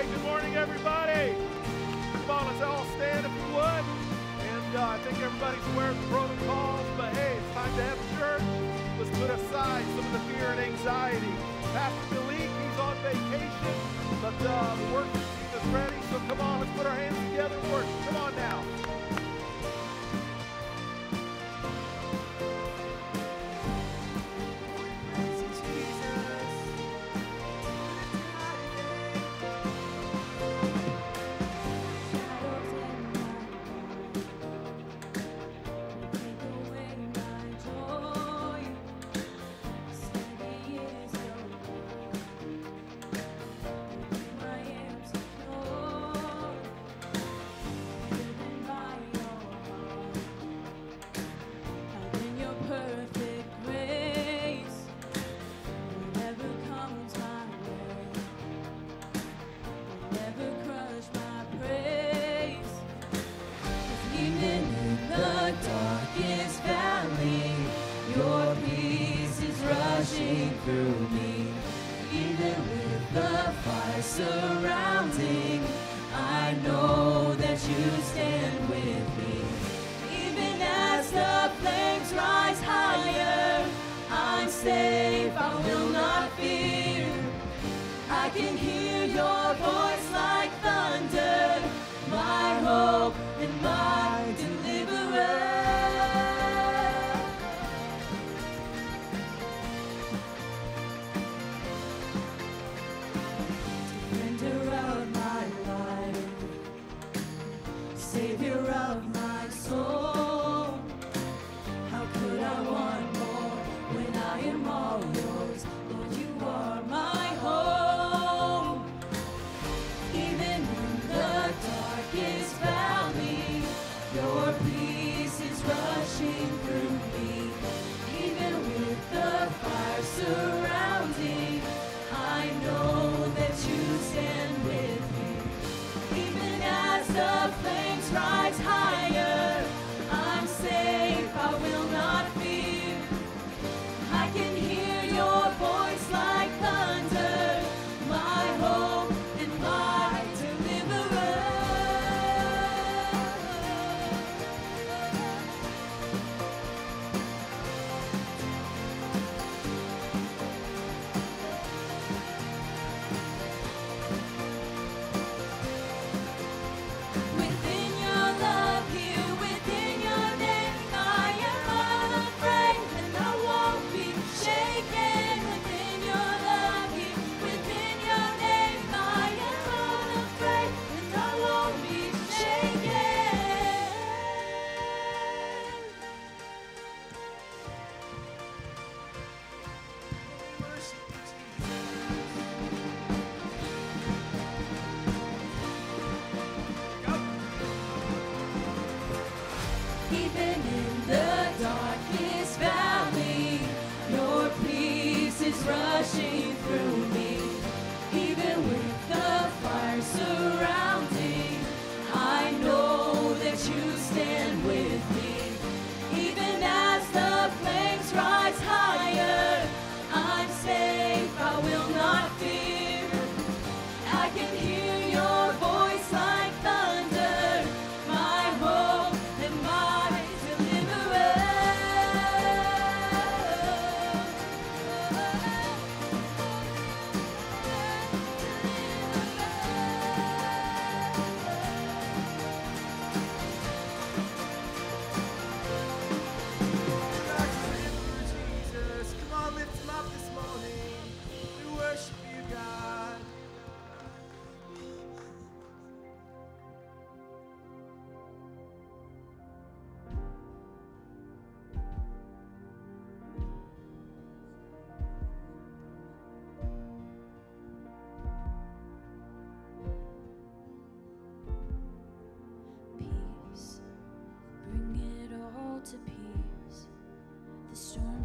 Hey, good morning, everybody. Come on, let's all stand if you would. And uh, I think everybody's aware of the protocols, but hey, it's time to have church. Let's put aside some of the fear and anxiety. Pastor Malik, he's on vacation, but uh, the worship team is ready, so come on, let's put our hands together and worship. Come on now.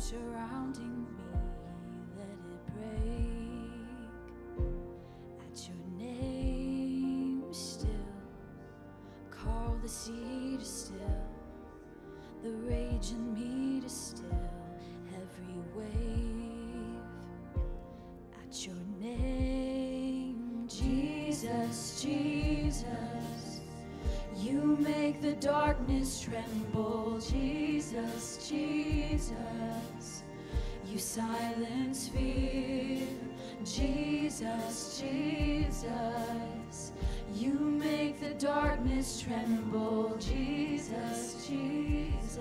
surrounding me, let it break. At your name, still, call the sea to still, the rage in me to still, every wave. At your name, Jesus, Jesus. You make the darkness tremble, Jesus, Jesus. Jesus, Jesus, you make the darkness tremble. Jesus, Jesus,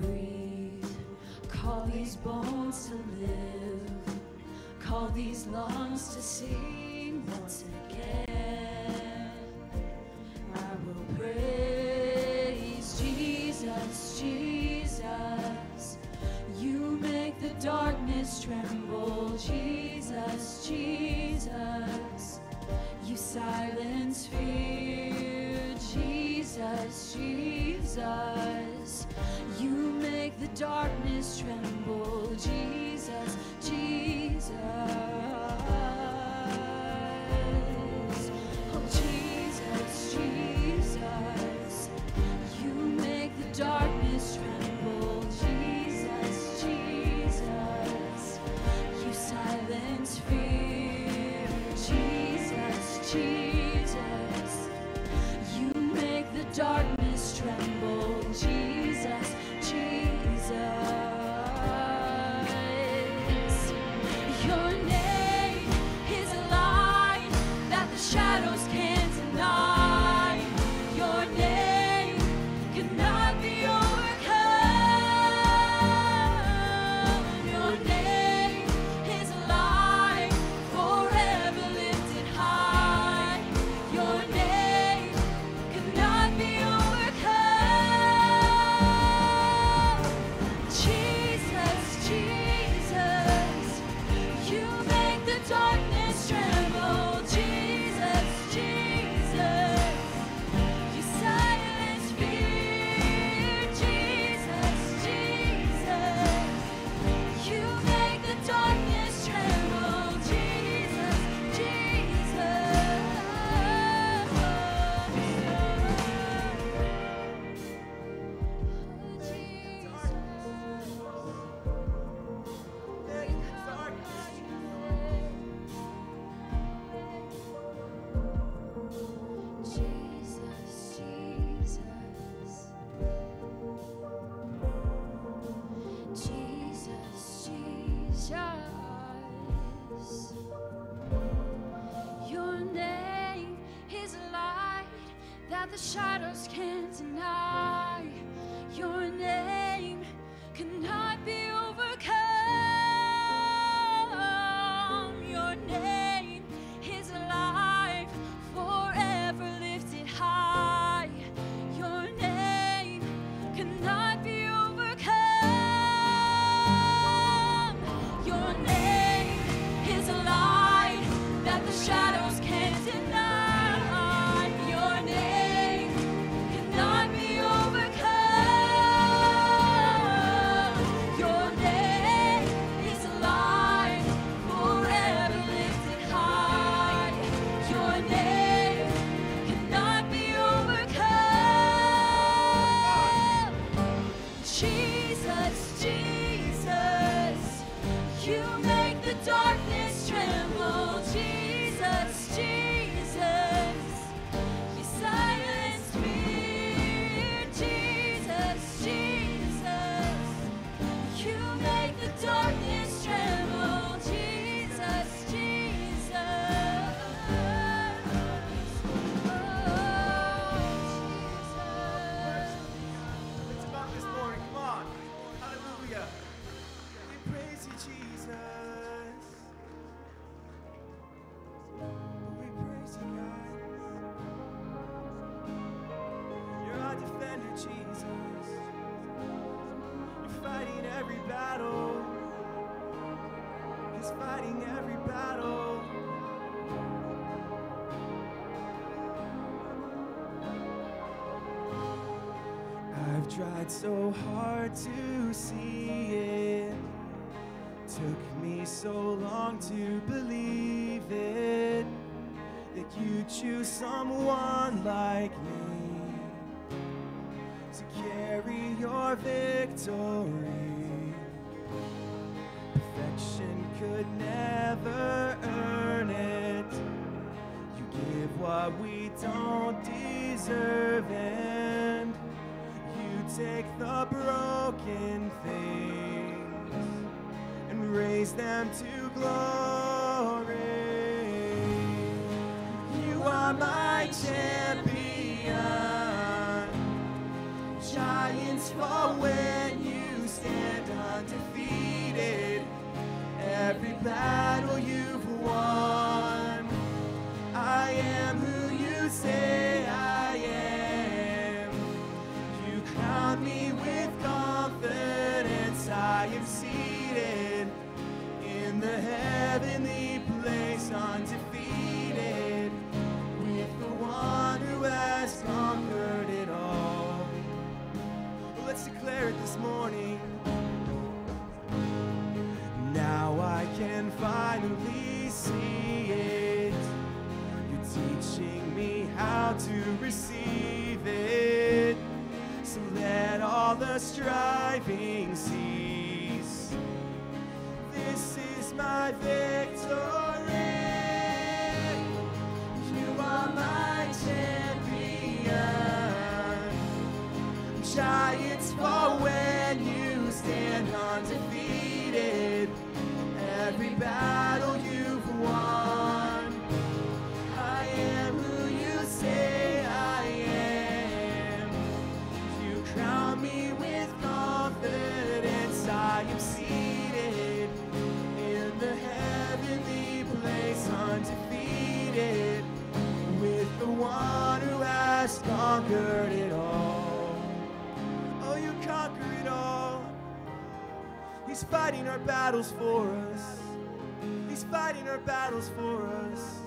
breathe, call these bones to live, call these lungs to sing once again. so hard. the broken things and raise them to glory. You are my champion. battles for us. He's fighting our battles for us.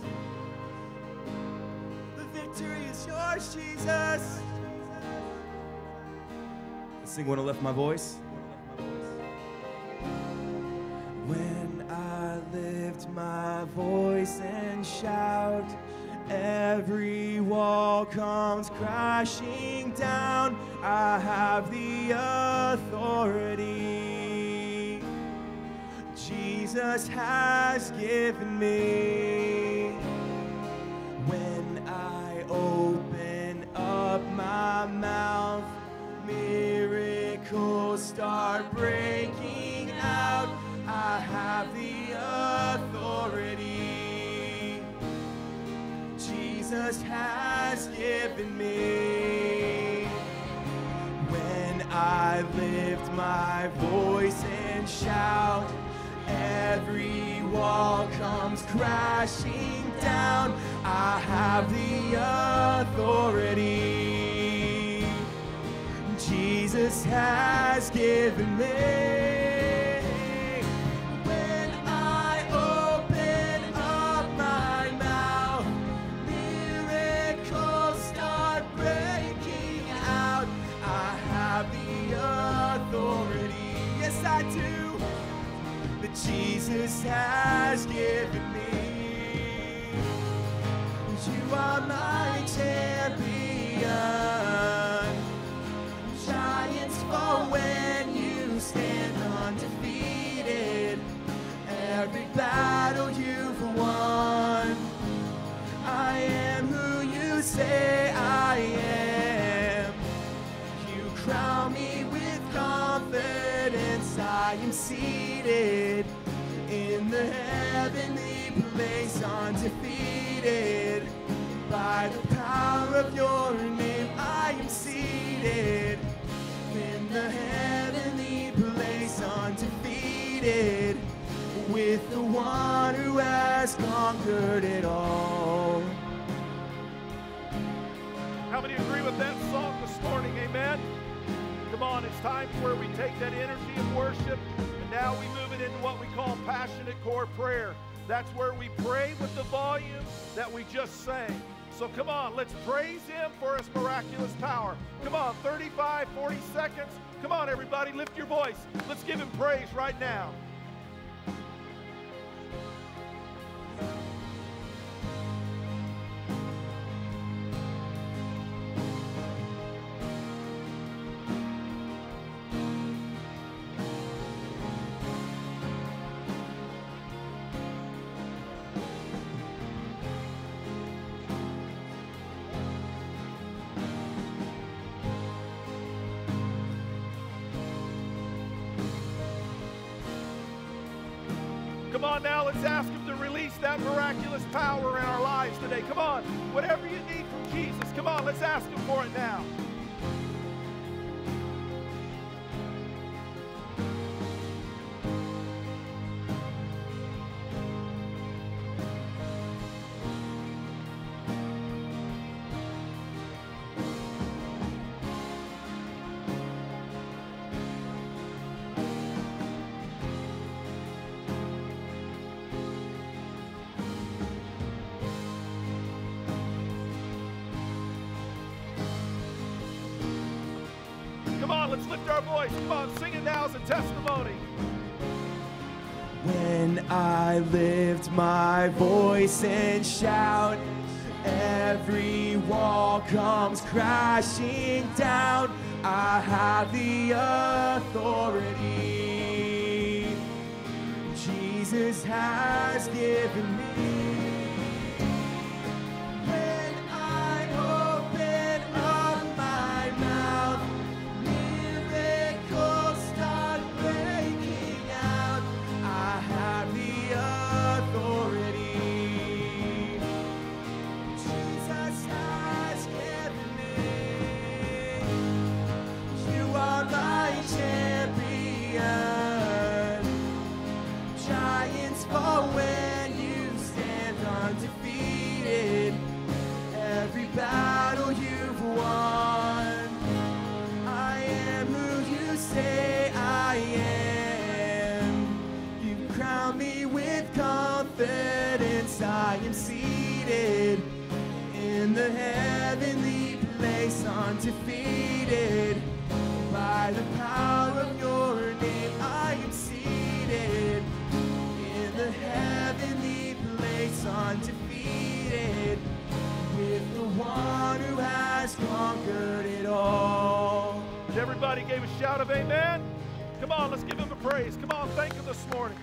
The victory is yours, Jesus. Let's sing when I lift my voice. When I lift my voice and shout, every wall comes crashing lift my voice and shout. Every wall comes crashing down. I have the authority Jesus has given times where we take that energy of worship and now we move it into what we call passionate core prayer. That's where we pray with the volume that we just sang. So come on, let's praise Him for His miraculous power. Come on, 35, 40 seconds. Come on, everybody, lift your voice. Let's give Him praise right now. On now, let's ask Him to release that miraculous power in our lives today. Come on, whatever you need from Jesus, come on, let's ask Him for it now. Let's lift our voice. Come on, sing it now as a testimony. When I lift my voice and shout, every wall comes crashing down. I have the authority Jesus has given me. Place, undefeated. By the power of your name, I am seated in the heavenly place, undefeated. With the one who has conquered it all. Everybody gave a shout of amen. Come on, let's give him a praise. Come on, thank him this morning.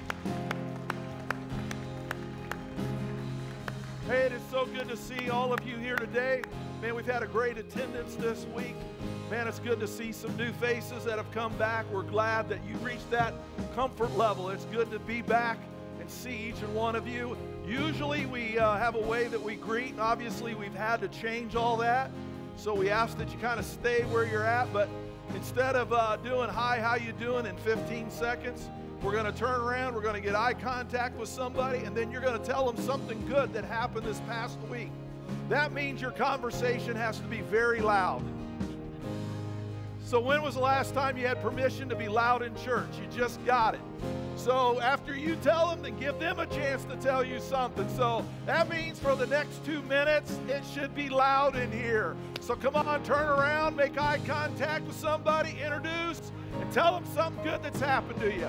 Hey, it is so good to see all of you here today. Man, we've had a great attendance this week. Man, it's good to see some new faces that have come back. We're glad that you reached that comfort level. It's good to be back and see each and one of you. Usually we uh, have a way that we greet, obviously we've had to change all that. So we ask that you kind of stay where you're at, but instead of uh, doing hi, how you doing in 15 seconds, we're going to turn around, we're going to get eye contact with somebody, and then you're going to tell them something good that happened this past week. That means your conversation has to be very loud. So, when was the last time you had permission to be loud in church? You just got it. So, after you tell them, then give them a chance to tell you something. So, that means for the next two minutes, it should be loud in here. So, come on, turn around, make eye contact with somebody, introduce, and tell them something good that's happened to you.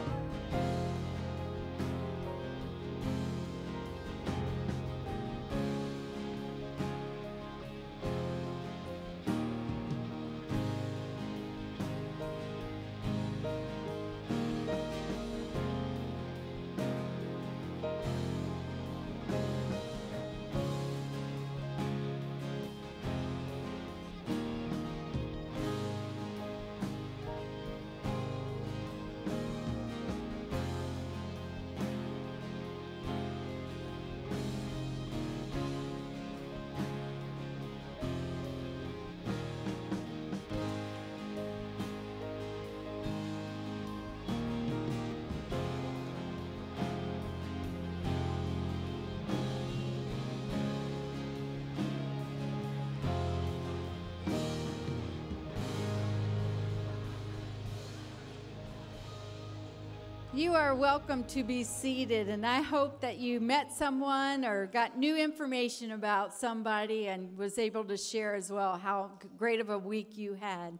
You are welcome to be seated, and I hope that you met someone or got new information about somebody and was able to share as well how great of a week you had.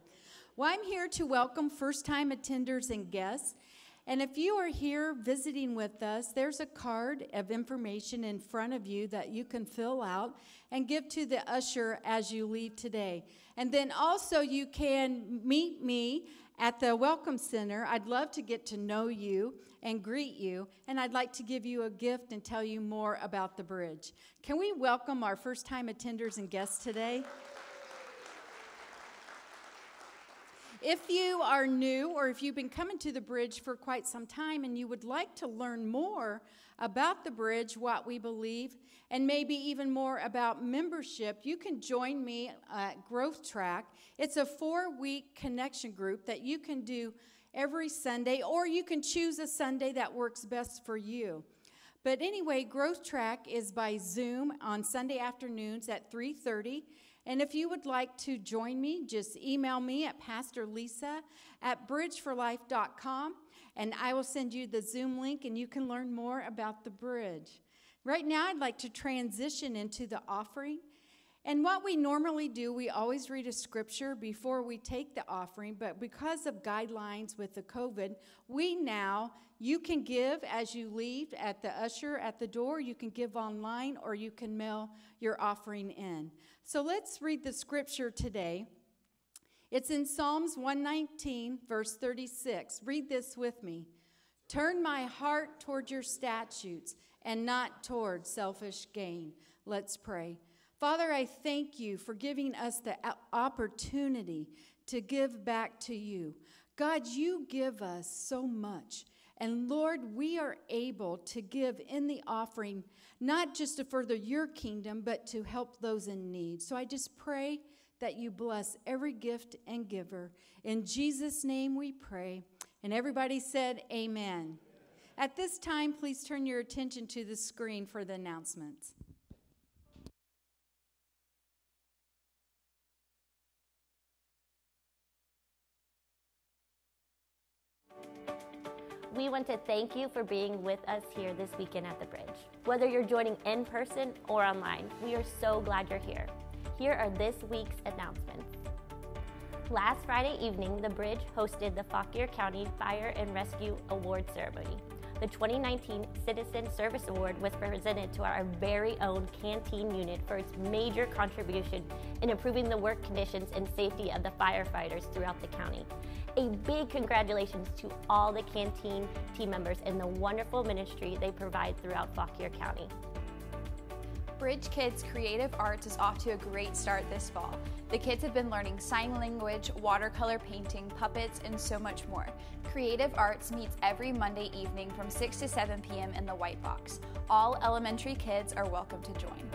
Well, I'm here to welcome first time attenders and guests. And if you are here visiting with us, there's a card of information in front of you that you can fill out and give to the usher as you leave today. And then also, you can meet me at the Welcome Center. I'd love to get to know you and greet you, and I'd like to give you a gift and tell you more about the bridge. Can we welcome our first time attenders and guests today? If you are new or if you've been coming to the bridge for quite some time and you would like to learn more about the bridge, what we believe, and maybe even more about membership, you can join me at Growth Track. It's a four week connection group that you can do every Sunday, or you can choose a Sunday that works best for you. But anyway, Growth Track is by Zoom on Sunday afternoons at 3:30. And if you would like to join me, just email me at Pastor Lisa at bridgeforlife.com and I will send you the Zoom link and you can learn more about the bridge. Right now, I'd like to transition into the offering. And what we normally do, we always read a scripture before we take the offering, but because of guidelines with the COVID, we now, you can give as you leave at the usher at the door, you can give online, or you can mail your offering in. So let's read the scripture today. It's in Psalms 119, verse 36. Read this with me. Turn my heart toward your statutes and not toward selfish gain. Let's pray. Father, I thank you for giving us the opportunity to give back to you. God, you give us so much. And Lord, we are able to give in the offering, not just to further your kingdom, but to help those in need. So I just pray that you bless every gift and giver. In Jesus' name we pray. And everybody said, Amen. At this time, please turn your attention to the screen for the announcements. we want to thank you for being with us here this weekend at the Bridge. Whether you're joining in person or online, we are so glad you're here. Here are this week's announcements. Last Friday evening, the Bridge hosted the Fauquier County Fire and Rescue Award Ceremony. The 2019 Citizen Service Award was presented to our very own canteen unit for its major contribution in improving the work conditions and safety of the firefighters throughout the county. A big congratulations to all the canteen team members and the wonderful ministry they provide throughout Fauquier County. Bridge Kids Creative Arts is off to a great start this fall. The kids have been learning sign language, watercolor painting, puppets, and so much more. Creative Arts meets every Monday evening from 6 to 7 p.m. in the White Box. All elementary kids are welcome to join.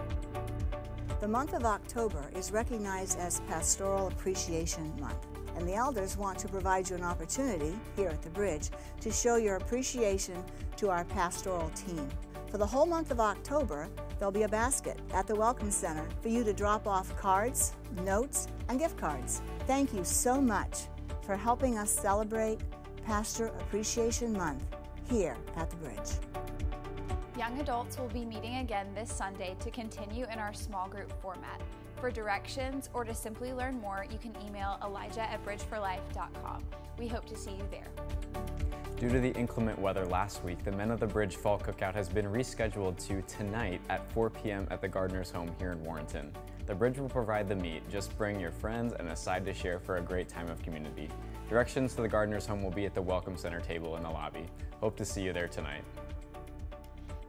The month of October is recognized as Pastoral Appreciation Month and the elders want to provide you an opportunity here at the Bridge to show your appreciation to our pastoral team. For the whole month of October, there'll be a basket at the Welcome Center for you to drop off cards, notes, and gift cards. Thank you so much for helping us celebrate Pastor Appreciation Month here at the Bridge. Young adults will be meeting again this Sunday to continue in our small group format. For directions or to simply learn more, you can email elijah at bridgeforlife.com. We hope to see you there. Due to the inclement weather last week, the Men of the Bridge Fall Cookout has been rescheduled to tonight at 4 p.m. at the Gardener's Home here in Warrenton. The Bridge will provide the meat. Just bring your friends and a side to share for a great time of community. Directions to the Gardener's Home will be at the Welcome Center table in the lobby. Hope to see you there tonight.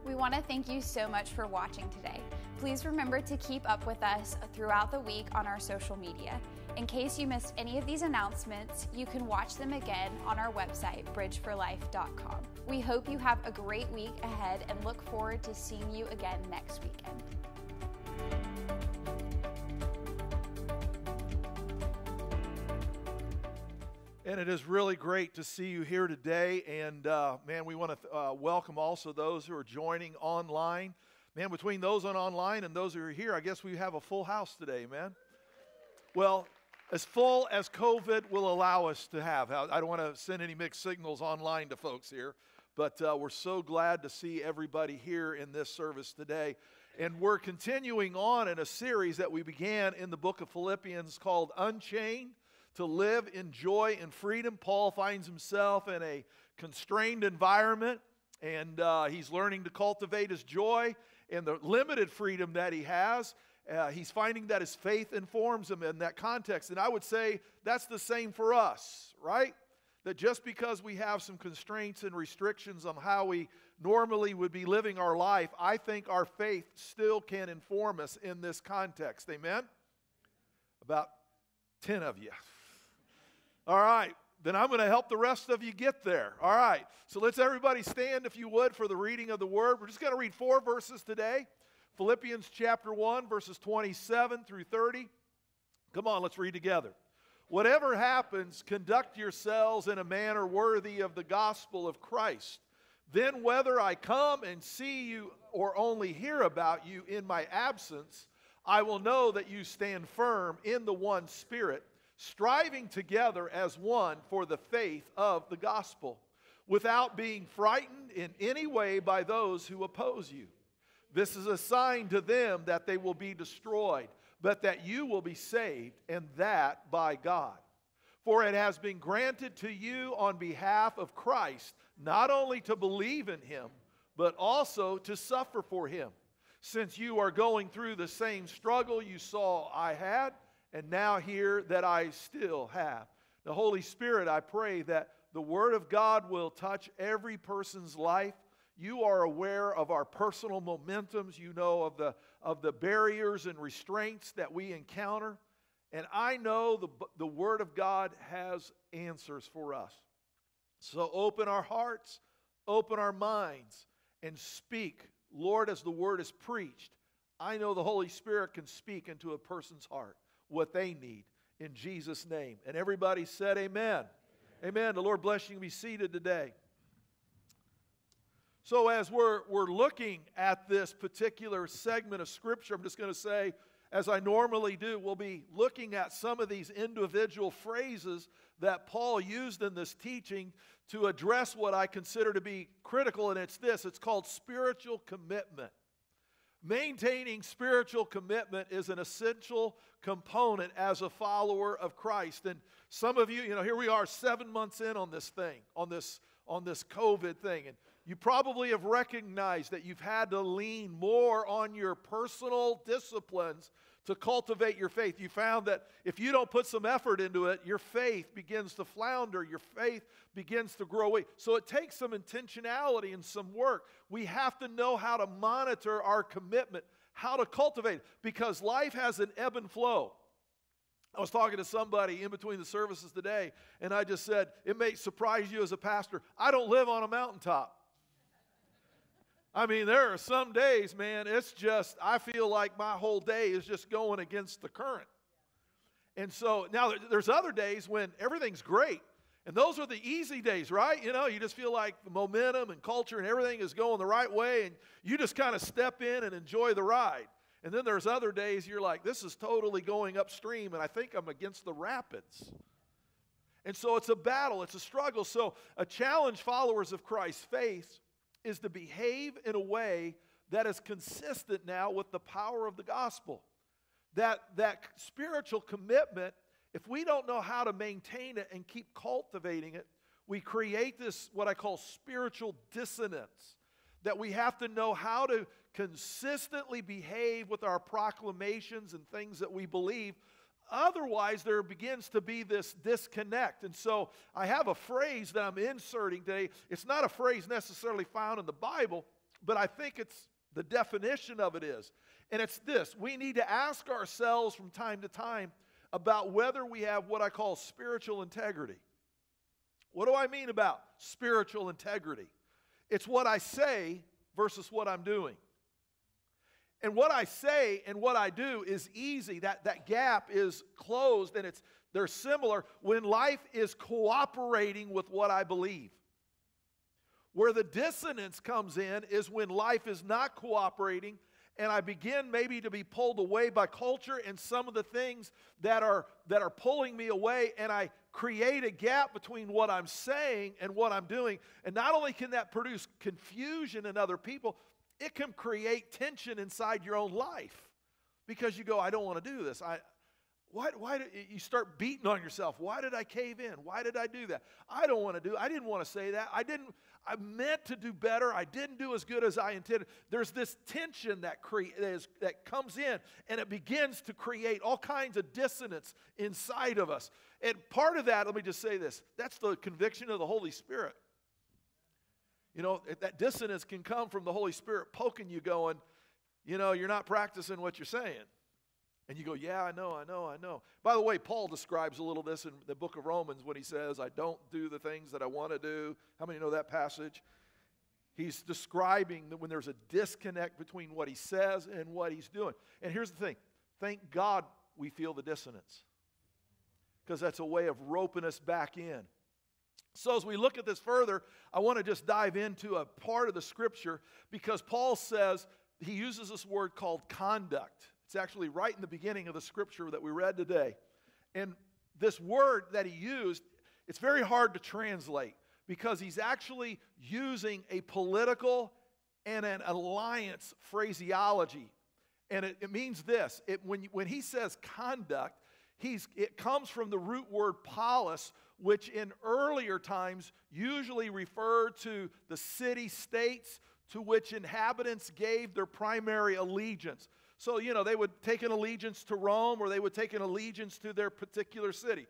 We want to thank you so much for watching today. Please remember to keep up with us throughout the week on our social media. In case you missed any of these announcements, you can watch them again on our website, bridgeforlife.com. We hope you have a great week ahead and look forward to seeing you again next weekend. And it is really great to see you here today. And uh, man, we want to uh, welcome also those who are joining online. Man, between those on online and those who are here, I guess we have a full house today, man. Well, as full as COVID will allow us to have. I don't want to send any mixed signals online to folks here, but uh, we're so glad to see everybody here in this service today. And we're continuing on in a series that we began in the book of Philippians called Unchained to live in joy and freedom. Paul finds himself in a constrained environment and uh, he's learning to cultivate his joy and the limited freedom that he has. Uh, he's finding that his faith informs him in that context. And I would say that's the same for us, right? That just because we have some constraints and restrictions on how we normally would be living our life, I think our faith still can inform us in this context. Amen? About 10 of you. All right. Then I'm going to help the rest of you get there. All right. So let's everybody stand, if you would, for the reading of the word. We're just going to read four verses today Philippians chapter 1, verses 27 through 30. Come on, let's read together. Whatever happens, conduct yourselves in a manner worthy of the gospel of Christ. Then, whether I come and see you or only hear about you in my absence, I will know that you stand firm in the one Spirit, striving together as one for the faith of the gospel, without being frightened in any way by those who oppose you. This is a sign to them that they will be destroyed, but that you will be saved, and that by God. For it has been granted to you on behalf of Christ not only to believe in him, but also to suffer for him, since you are going through the same struggle you saw I had, and now hear that I still have. The Holy Spirit, I pray that the Word of God will touch every person's life. You are aware of our personal momentums. You know of the, of the barriers and restraints that we encounter. And I know the, the Word of God has answers for us. So open our hearts, open our minds, and speak. Lord, as the Word is preached, I know the Holy Spirit can speak into a person's heart what they need in Jesus' name. And everybody said, Amen. Amen. amen. The Lord bless you. And be seated today. So, as we're, we're looking at this particular segment of Scripture, I'm just going to say, as I normally do, we'll be looking at some of these individual phrases that Paul used in this teaching to address what I consider to be critical, and it's this it's called spiritual commitment. Maintaining spiritual commitment is an essential component as a follower of Christ. And some of you, you know, here we are 7 months in on this thing, on this on this COVID thing. And you probably have recognized that you've had to lean more on your personal disciplines to cultivate your faith. You found that if you don't put some effort into it, your faith begins to flounder, your faith begins to grow weak. So it takes some intentionality and some work. We have to know how to monitor our commitment, how to cultivate it, because life has an ebb and flow. I was talking to somebody in between the services today, and I just said, It may surprise you as a pastor. I don't live on a mountaintop. I mean, there are some days, man, it's just, I feel like my whole day is just going against the current. And so now there's other days when everything's great. And those are the easy days, right? You know, you just feel like the momentum and culture and everything is going the right way, and you just kind of step in and enjoy the ride. And then there's other days you're like, this is totally going upstream, and I think I'm against the rapids. And so it's a battle, it's a struggle. So, a challenge followers of Christ face is to behave in a way that is consistent now with the power of the gospel. That, that spiritual commitment, if we don't know how to maintain it and keep cultivating it, we create this, what I call spiritual dissonance. That we have to know how to consistently behave with our proclamations and things that we believe. Otherwise, there begins to be this disconnect. And so I have a phrase that I'm inserting today. It's not a phrase necessarily found in the Bible, but I think it's the definition of it is. And it's this we need to ask ourselves from time to time about whether we have what I call spiritual integrity. What do I mean about spiritual integrity? It's what I say versus what I'm doing. And what I say and what I do is easy. That, that gap is closed and it's, they're similar when life is cooperating with what I believe. Where the dissonance comes in is when life is not cooperating and I begin maybe to be pulled away by culture and some of the things that are that are pulling me away and I create a gap between what I'm saying and what I'm doing. And not only can that produce confusion in other people, it can create tension inside your own life because you go, I don't want to do this. I, why, why did you start beating on yourself? Why did I cave in? Why did I do that? I don't want to do. I didn't want to say that. I didn't. I meant to do better. I didn't do as good as I intended. There's this tension that cre- that comes in, and it begins to create all kinds of dissonance inside of us. And part of that, let me just say this: that's the conviction of the Holy Spirit. You know, that dissonance can come from the Holy Spirit poking you, going, you know, you're not practicing what you're saying. And you go, Yeah, I know, I know, I know. By the way, Paul describes a little this in the book of Romans when he says, I don't do the things that I want to do. How many know that passage? He's describing that when there's a disconnect between what he says and what he's doing. And here's the thing thank God we feel the dissonance, because that's a way of roping us back in. So, as we look at this further, I want to just dive into a part of the scripture because Paul says he uses this word called conduct. It's actually right in the beginning of the scripture that we read today. And this word that he used, it's very hard to translate because he's actually using a political and an alliance phraseology. And it, it means this it, when, when he says conduct, he's, it comes from the root word polis, which in earlier times usually referred to the city states to which inhabitants gave their primary allegiance. So, you know, they would take an allegiance to Rome or they would take an allegiance to their particular city.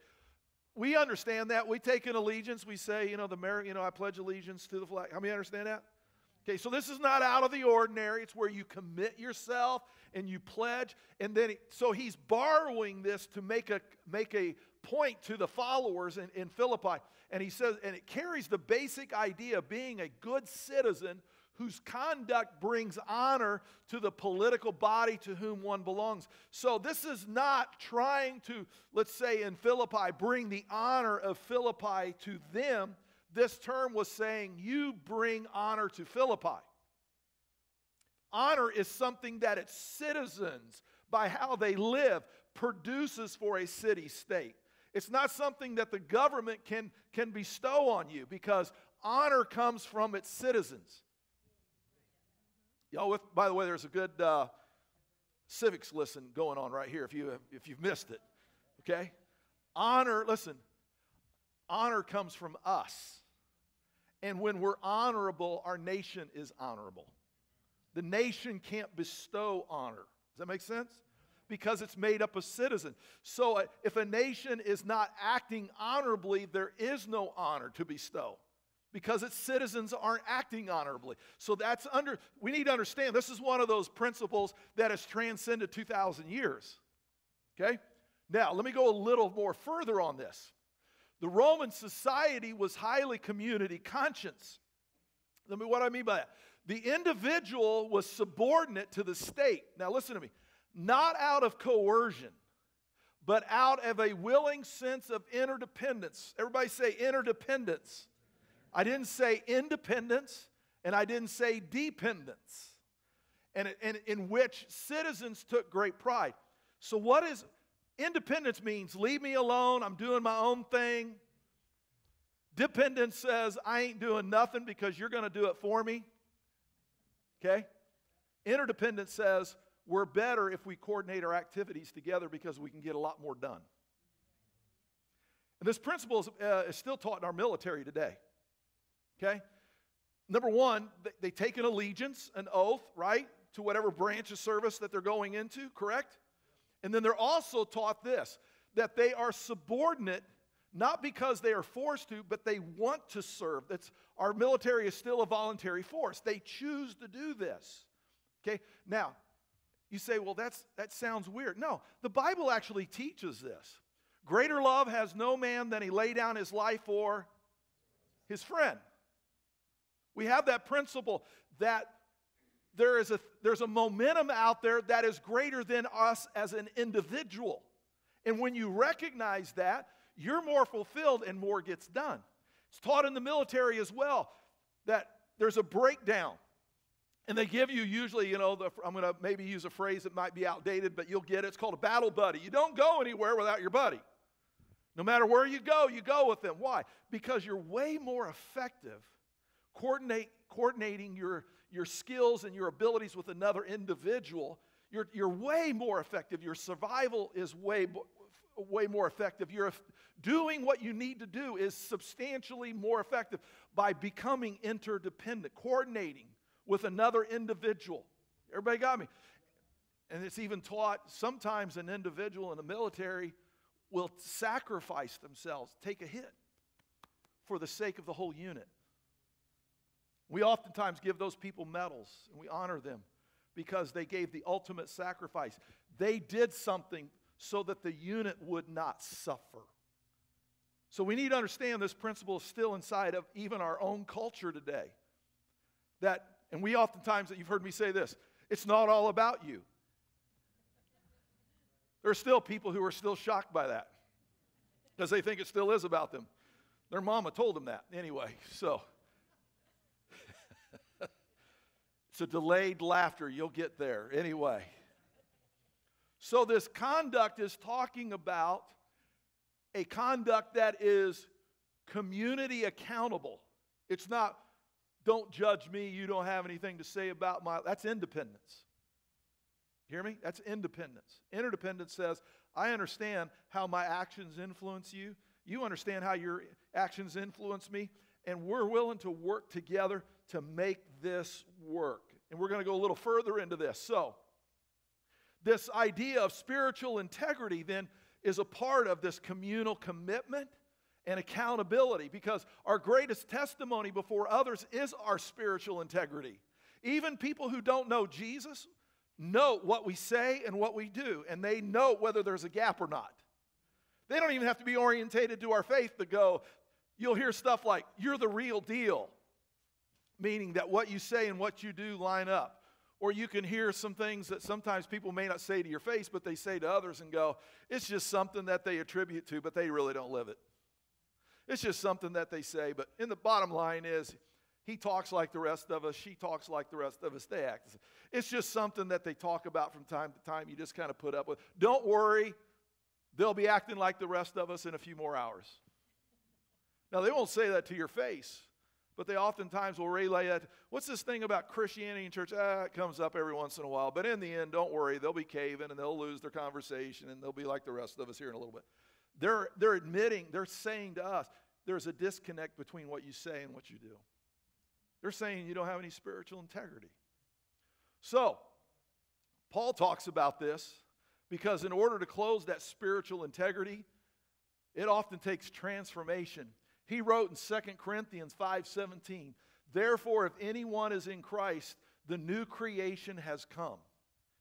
We understand that. We take an allegiance. We say, you know, the Mary, you know, I pledge allegiance to the flag. How many understand that? Okay, so this is not out of the ordinary. It's where you commit yourself and you pledge. And then, so he's borrowing this to make a, make a point to the followers in, in Philippi. And he says, and it carries the basic idea of being a good citizen whose conduct brings honor to the political body to whom one belongs. So, this is not trying to, let's say in Philippi, bring the honor of Philippi to them. This term was saying, you bring honor to Philippi. Honor is something that its citizens, by how they live, produces for a city state. It's not something that the government can, can bestow on you because honor comes from its citizens. Y'all, with, by the way, there's a good uh, civics lesson going on right here if, you, if you've missed it. Okay? Honor, listen, honor comes from us. And when we're honorable, our nation is honorable. The nation can't bestow honor. Does that make sense? Because it's made up of citizens. So uh, if a nation is not acting honorably, there is no honor to bestow because its citizens aren't acting honorably. So that's under, we need to understand this is one of those principles that has transcended 2,000 years. Okay? Now, let me go a little more further on this. The Roman society was highly community conscious. Let me what I mean by that. The individual was subordinate to the state. Now listen to me. Not out of coercion, but out of a willing sense of interdependence. Everybody say interdependence. I didn't say independence, and I didn't say dependence, and, and in which citizens took great pride. So, what is independence means? Leave me alone, I'm doing my own thing. Dependence says, I ain't doing nothing because you're going to do it for me. Okay? Interdependence says, we're better if we coordinate our activities together because we can get a lot more done. And this principle is, uh, is still taught in our military today. Okay? Number one, they take an allegiance, an oath, right, to whatever branch of service that they're going into, correct? And then they're also taught this that they are subordinate not because they are forced to, but they want to serve. That's, our military is still a voluntary force. They choose to do this. Okay? Now, you say, well, that's, that sounds weird. No, the Bible actually teaches this. Greater love has no man than he lay down his life for his friend. We have that principle that there is a, there's a momentum out there that is greater than us as an individual. And when you recognize that, you're more fulfilled and more gets done. It's taught in the military as well that there's a breakdown. And they give you usually, you know, the, I'm going to maybe use a phrase that might be outdated, but you'll get it. It's called a battle buddy. You don't go anywhere without your buddy. No matter where you go, you go with them. Why? Because you're way more effective coordinate, coordinating your, your skills and your abilities with another individual, you're, you're way more effective. Your survival is way, way more effective. You're doing what you need to do is substantially more effective by becoming interdependent, coordinating with another individual. Everybody got me? And it's even taught sometimes an individual in the military will sacrifice themselves, take a hit for the sake of the whole unit. We oftentimes give those people medals and we honor them because they gave the ultimate sacrifice. They did something so that the unit would not suffer. So we need to understand this principle is still inside of even our own culture today. That, and we oftentimes, that you've heard me say this, it's not all about you. There are still people who are still shocked by that because they think it still is about them. Their mama told them that anyway, so. it's a delayed laughter. You'll get there anyway. So, this conduct is talking about a conduct that is community accountable. It's not, don't judge me, you don't have anything to say about my. That's independence. Hear me? That's independence. Interdependence says, I understand how my actions influence you. You understand how your actions influence me. And we're willing to work together to make this work. And we're going to go a little further into this. So, this idea of spiritual integrity then is a part of this communal commitment and accountability because our greatest testimony before others is our spiritual integrity. Even people who don't know Jesus know what we say and what we do, and they know whether there's a gap or not. They don't even have to be orientated to our faith to go, you'll hear stuff like, you're the real deal, meaning that what you say and what you do line up. Or you can hear some things that sometimes people may not say to your face, but they say to others and go, it's just something that they attribute to, but they really don't live it. It's just something that they say, but in the bottom line is, he talks like the rest of us, she talks like the rest of us, they act. It's just something that they talk about from time to time. You just kind of put up with. Don't worry, they'll be acting like the rest of us in a few more hours. Now, they won't say that to your face, but they oftentimes will relay that. What's this thing about Christianity and church? Ah, it comes up every once in a while. But in the end, don't worry, they'll be caving and they'll lose their conversation and they'll be like the rest of us here in a little bit. They're, they're admitting, they're saying to us, there's a disconnect between what you say and what you do. They're saying you don't have any spiritual integrity. So, Paul talks about this because in order to close that spiritual integrity, it often takes transformation he wrote in 2 Corinthians 5:17, "Therefore if anyone is in Christ, the new creation has come."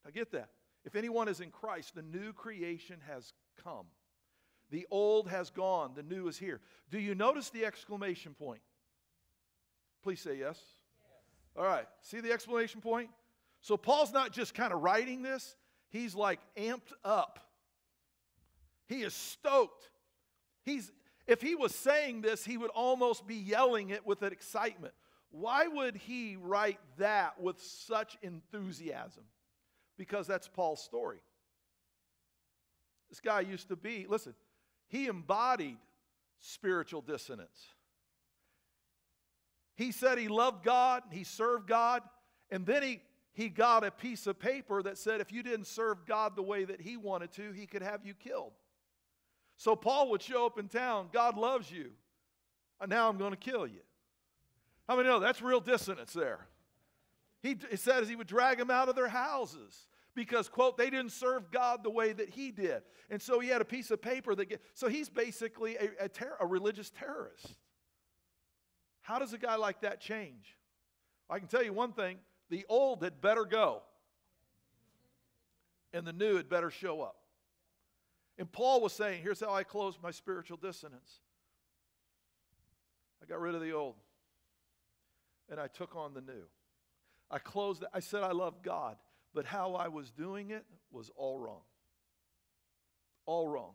Now get that. If anyone is in Christ, the new creation has come. The old has gone, the new is here. Do you notice the exclamation point? Please say yes. yes. All right. See the exclamation point? So Paul's not just kind of writing this, he's like amped up. He is stoked. He's if he was saying this, he would almost be yelling it with an excitement. Why would he write that with such enthusiasm? Because that's Paul's story. This guy used to be, listen, he embodied spiritual dissonance. He said he loved God, he served God, and then he, he got a piece of paper that said if you didn't serve God the way that he wanted to, he could have you killed. So Paul would show up in town, God loves you, and now I'm going to kill you. How many know that's real dissonance there? He, he says he would drag them out of their houses because, quote, they didn't serve God the way that he did. And so he had a piece of paper that, get, so he's basically a, a, ter- a religious terrorist. How does a guy like that change? I can tell you one thing the old had better go, and the new had better show up. And Paul was saying, here's how I close my spiritual dissonance. I got rid of the old and I took on the new. I closed, I said I love God, but how I was doing it was all wrong. All wrong.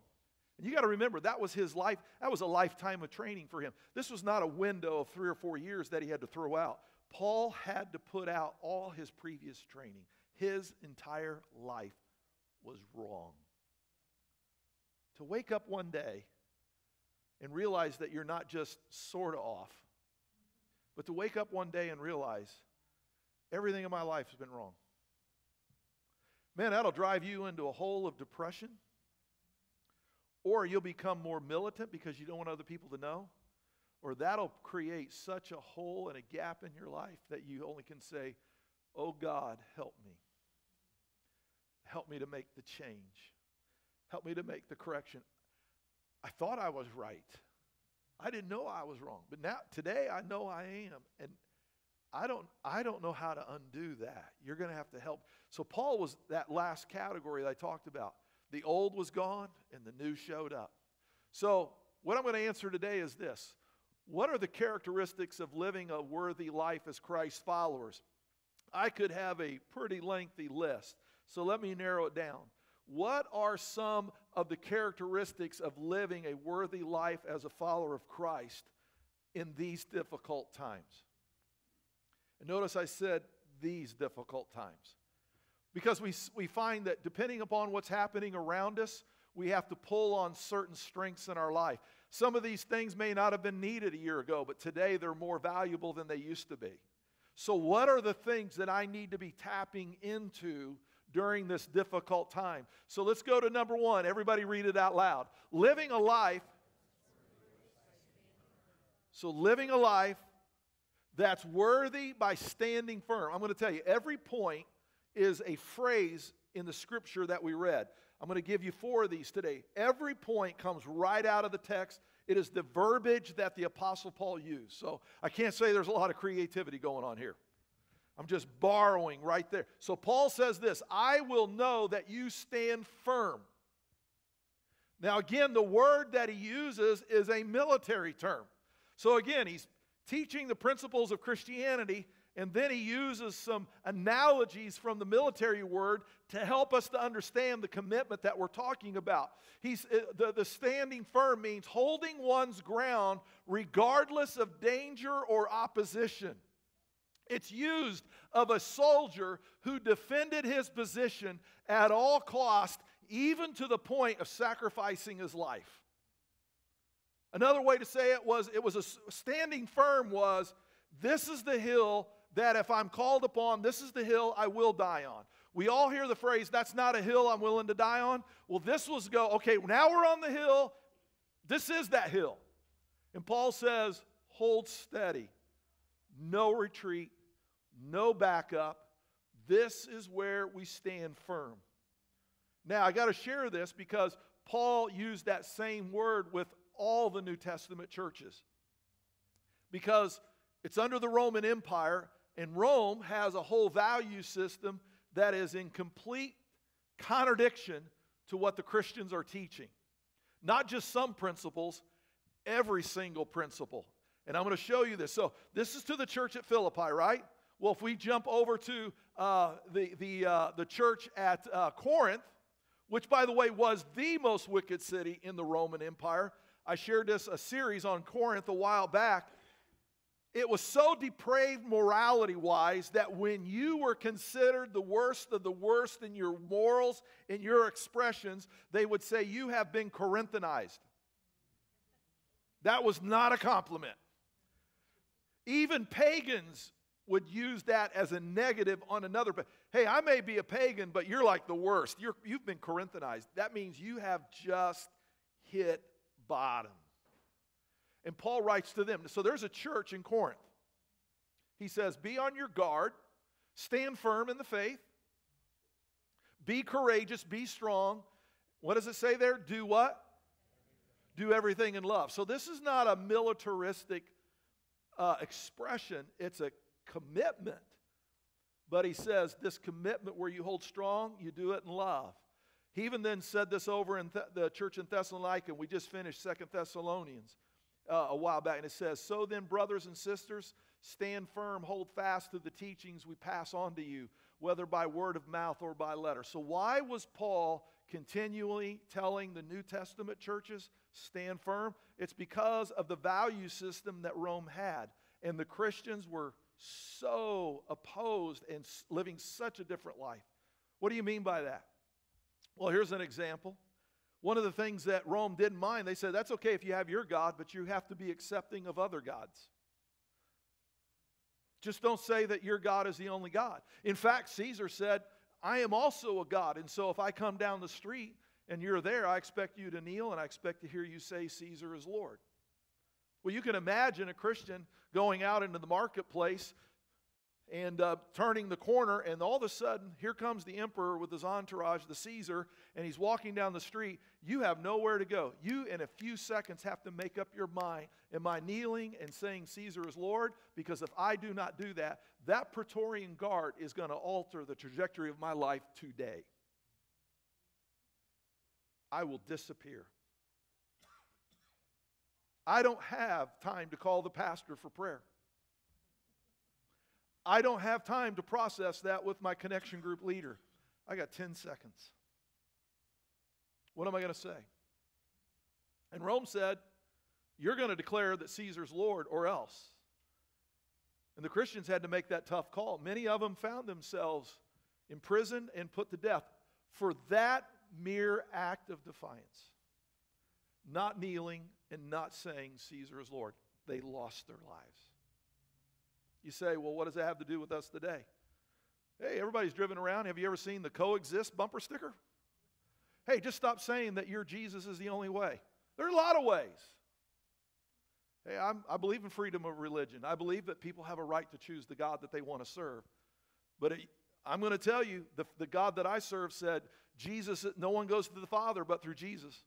And you got to remember, that was his life, that was a lifetime of training for him. This was not a window of three or four years that he had to throw out. Paul had to put out all his previous training. His entire life was wrong. To wake up one day and realize that you're not just sort of off, but to wake up one day and realize everything in my life has been wrong. Man, that'll drive you into a hole of depression. Or you'll become more militant because you don't want other people to know. Or that'll create such a hole and a gap in your life that you only can say, Oh God, help me. Help me to make the change. Help me to make the correction. I thought I was right. I didn't know I was wrong. But now, today, I know I am. And I don't, I don't know how to undo that. You're going to have to help. So, Paul was that last category that I talked about. The old was gone and the new showed up. So, what I'm going to answer today is this What are the characteristics of living a worthy life as Christ's followers? I could have a pretty lengthy list. So, let me narrow it down. What are some of the characteristics of living a worthy life as a follower of Christ in these difficult times? And notice I said these difficult times. Because we, we find that depending upon what's happening around us, we have to pull on certain strengths in our life. Some of these things may not have been needed a year ago, but today they're more valuable than they used to be. So, what are the things that I need to be tapping into during this difficult time? So, let's go to number one. Everybody read it out loud. Living a life. So, living a life that's worthy by standing firm. I'm going to tell you, every point is a phrase in the scripture that we read. I'm going to give you four of these today. Every point comes right out of the text. It is the verbiage that the Apostle Paul used. So I can't say there's a lot of creativity going on here. I'm just borrowing right there. So Paul says this I will know that you stand firm. Now, again, the word that he uses is a military term. So, again, he's teaching the principles of Christianity, and then he uses some analogies from the military word to help us to understand the commitment that we're talking about. He's, uh, the, the standing firm means holding one's ground regardless of danger or opposition. It's used of a soldier who defended his position at all cost, even to the point of sacrificing his life. Another way to say it was it was a standing firm was this is the hill that if I'm called upon, this is the hill I will die on. We all hear the phrase, that's not a hill I'm willing to die on. Well, this was go, okay, now we're on the hill. This is that hill. And Paul says, hold steady, no retreat, no backup. This is where we stand firm. Now, I got to share this because Paul used that same word with all the New Testament churches because it's under the Roman Empire, and Rome has a whole value system that is in complete contradiction to what the Christians are teaching. Not just some principles, every single principle. And I'm going to show you this. So, this is to the church at Philippi, right? Well, if we jump over to uh, the, the, uh, the church at uh, Corinth, which, by the way, was the most wicked city in the Roman Empire, I shared this a series on Corinth a while back. It was so depraved morality wise that when you were considered the worst of the worst in your morals, in your expressions, they would say you have been Corinthianized. That was not a compliment. Even pagans would use that as a negative on another. Hey, I may be a pagan, but you're like the worst. You're, you've been Corinthianized. That means you have just hit bottom. And Paul writes to them. So there's a church in Corinth. He says, Be on your guard, stand firm in the faith, be courageous, be strong. What does it say there? Do what? Do everything in love. So this is not a militaristic uh, expression, it's a commitment. But he says, This commitment where you hold strong, you do it in love. He even then said this over in Th- the church in Thessalonica, and we just finished Second Thessalonians uh, a while back, and it says, So then, brothers and sisters, stand firm, hold fast to the teachings we pass on to you, whether by word of mouth or by letter. So, why was Paul continually telling the New Testament churches, stand firm? It's because of the value system that Rome had, and the Christians were so opposed and living such a different life. What do you mean by that? Well, here's an example. One of the things that Rome didn't mind, they said, that's okay if you have your God, but you have to be accepting of other gods. Just don't say that your God is the only God. In fact, Caesar said, I am also a God. And so if I come down the street and you're there, I expect you to kneel and I expect to hear you say, Caesar is Lord. Well, you can imagine a Christian going out into the marketplace and uh, turning the corner, and all of a sudden, here comes the emperor with his entourage, the Caesar, and he's walking down the street. You have nowhere to go. You, in a few seconds, have to make up your mind Am I kneeling and saying Caesar is Lord? Because if I do not do that, that Praetorian Guard is going to alter the trajectory of my life today. I will disappear. I don't have time to call the pastor for prayer. I don't have time to process that with my connection group leader. I got 10 seconds. What am I going to say? And Rome said, You're going to declare that Caesar's Lord or else. And the Christians had to make that tough call. Many of them found themselves imprisoned and put to death for that mere act of defiance. Not kneeling and not saying Caesar is Lord. They lost their lives. You say, well, what does that have to do with us today? Hey, everybody's driven around. Have you ever seen the coexist bumper sticker? Hey, just stop saying that your Jesus is the only way. There are a lot of ways. Hey, I'm, i believe in freedom of religion. I believe that people have a right to choose the God that they want to serve. But it, I'm going to tell you, the, the God that I serve said, Jesus, no one goes to the Father but through Jesus.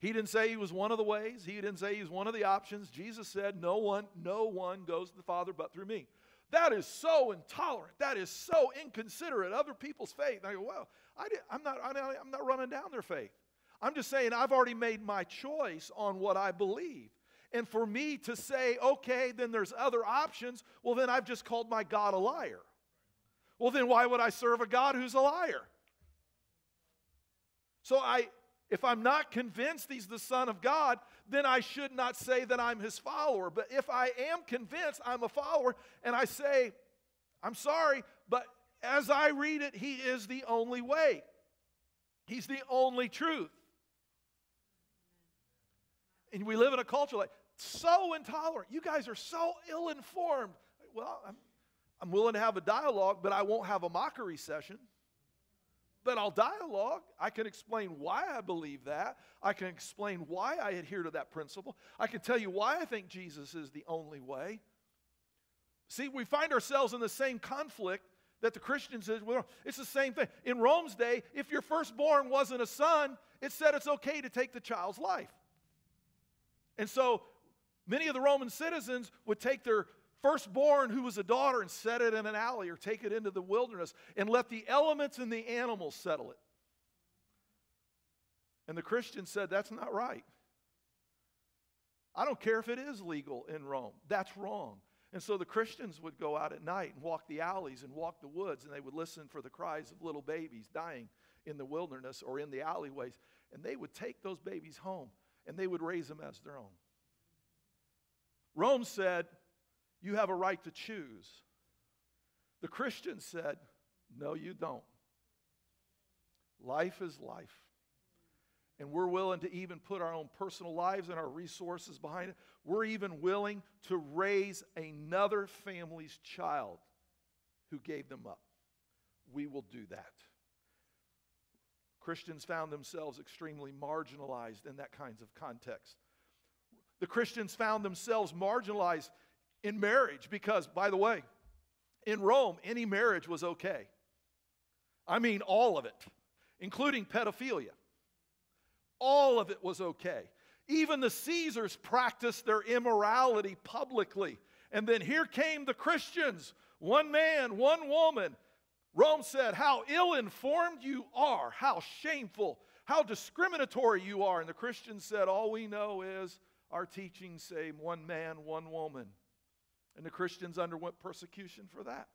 He didn't say he was one of the ways. He didn't say he was one of the options. Jesus said, No one, no one goes to the Father but through me. That is so intolerant. That is so inconsiderate of other people's faith. And I go, well, I am not, I'm not running down their faith. I'm just saying I've already made my choice on what I believe. And for me to say, okay, then there's other options, well, then I've just called my God a liar. Well, then why would I serve a God who's a liar? So I, if I'm not convinced he's the Son of God, then I should not say that I'm his follower. But if I am convinced I'm a follower and I say, I'm sorry, but as I read it, he is the only way, he's the only truth. And we live in a culture like so intolerant. You guys are so ill informed. Well, I'm, I'm willing to have a dialogue, but I won't have a mockery session. But I'll dialogue. I can explain why I believe that. I can explain why I adhere to that principle. I can tell you why I think Jesus is the only way. See, we find ourselves in the same conflict that the Christians did. It's the same thing. In Rome's day, if your firstborn wasn't a son, it said it's okay to take the child's life. And so many of the Roman citizens would take their firstborn who was a daughter and set it in an alley or take it into the wilderness and let the elements and the animals settle it. And the Christian said, That's not right. I don't care if it is legal in Rome. That's wrong. And so the Christians would go out at night and walk the alleys and walk the woods, and they would listen for the cries of little babies dying in the wilderness or in the alleyways. And they would take those babies home and they would raise them as their own. Rome said, you have a right to choose. The Christian said, No, you don't. Life is life. And we're willing to even put our own personal lives and our resources behind it. We're even willing to raise another family's child who gave them up. We will do that. Christians found themselves extremely marginalized in that kinds of context. The Christians found themselves marginalized in marriage because, by the way, in Rome, any marriage was okay. I mean, all of it, including pedophilia. All of it was okay. Even the Caesars practiced their immorality publicly. And then here came the Christians one man, one woman. Rome said, How ill informed you are, how shameful, how discriminatory you are. And the Christians said, All we know is our teachings say one man, one woman. And the Christians underwent persecution for that.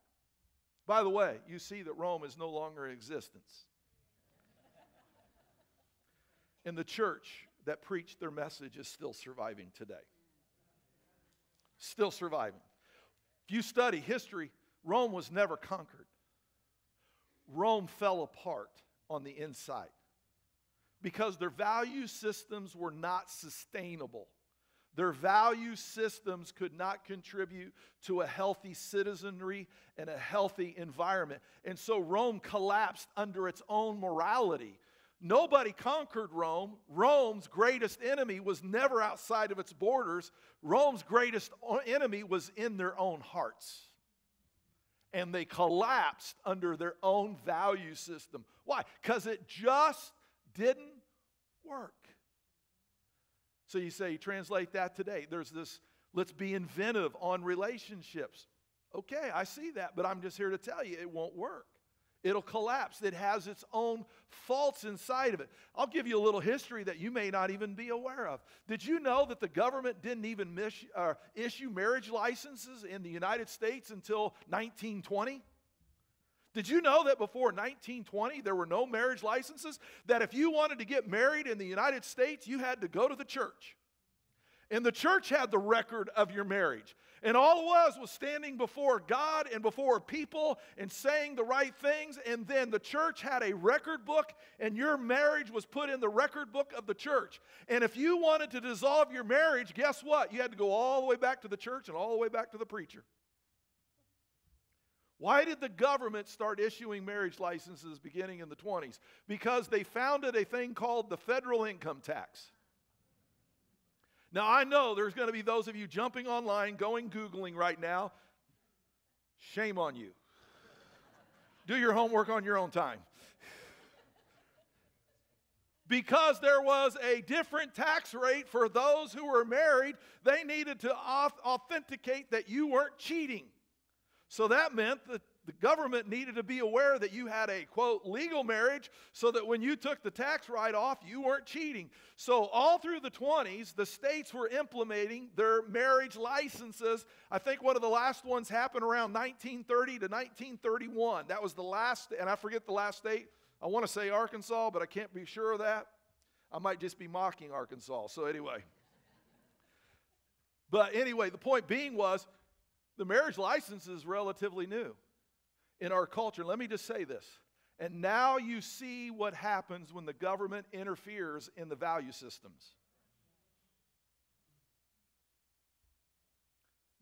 By the way, you see that Rome is no longer in existence. And the church that preached their message is still surviving today. Still surviving. If you study history, Rome was never conquered. Rome fell apart on the inside because their value systems were not sustainable. Their value systems could not contribute to a healthy citizenry and a healthy environment. And so Rome collapsed under its own morality. Nobody conquered Rome. Rome's greatest enemy was never outside of its borders. Rome's greatest enemy was in their own hearts. And they collapsed under their own value system. Why? Because it just didn't work. So you say, translate that today. There's this, let's be inventive on relationships. Okay, I see that, but I'm just here to tell you it won't work. It'll collapse. It has its own faults inside of it. I'll give you a little history that you may not even be aware of. Did you know that the government didn't even miss, uh, issue marriage licenses in the United States until 1920? Did you know that before 1920 there were no marriage licenses? That if you wanted to get married in the United States, you had to go to the church. And the church had the record of your marriage. And all it was was standing before God and before people and saying the right things. And then the church had a record book, and your marriage was put in the record book of the church. And if you wanted to dissolve your marriage, guess what? You had to go all the way back to the church and all the way back to the preacher. Why did the government start issuing marriage licenses beginning in the 20s? Because they founded a thing called the federal income tax. Now, I know there's going to be those of you jumping online, going Googling right now. Shame on you. Do your homework on your own time. Because there was a different tax rate for those who were married, they needed to authenticate that you weren't cheating. So that meant that the government needed to be aware that you had a quote legal marriage so that when you took the tax write off, you weren't cheating. So, all through the 20s, the states were implementing their marriage licenses. I think one of the last ones happened around 1930 to 1931. That was the last, and I forget the last state. I want to say Arkansas, but I can't be sure of that. I might just be mocking Arkansas. So, anyway. But anyway, the point being was the marriage license is relatively new in our culture. Let me just say this. And now you see what happens when the government interferes in the value systems.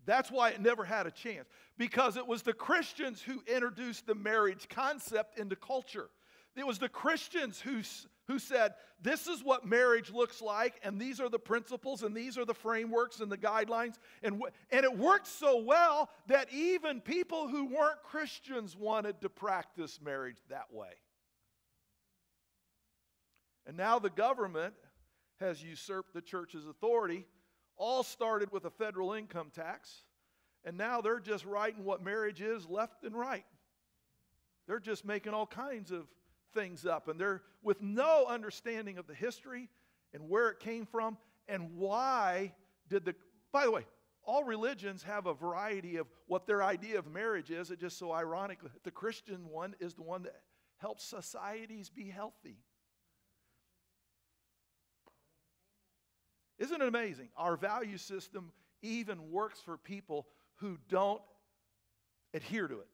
That's why it never had a chance. Because it was the Christians who introduced the marriage concept into culture. It was the Christians who, who said, This is what marriage looks like, and these are the principles, and these are the frameworks and the guidelines. And, and it worked so well that even people who weren't Christians wanted to practice marriage that way. And now the government has usurped the church's authority. All started with a federal income tax, and now they're just writing what marriage is left and right. They're just making all kinds of things up, and they're with no understanding of the history and where it came from and why did the. By the way, all religions have a variety of what their idea of marriage is. It just so ironic, the Christian one is the one that helps societies be healthy. Isn't it amazing? Our value system even works for people who don't adhere to it,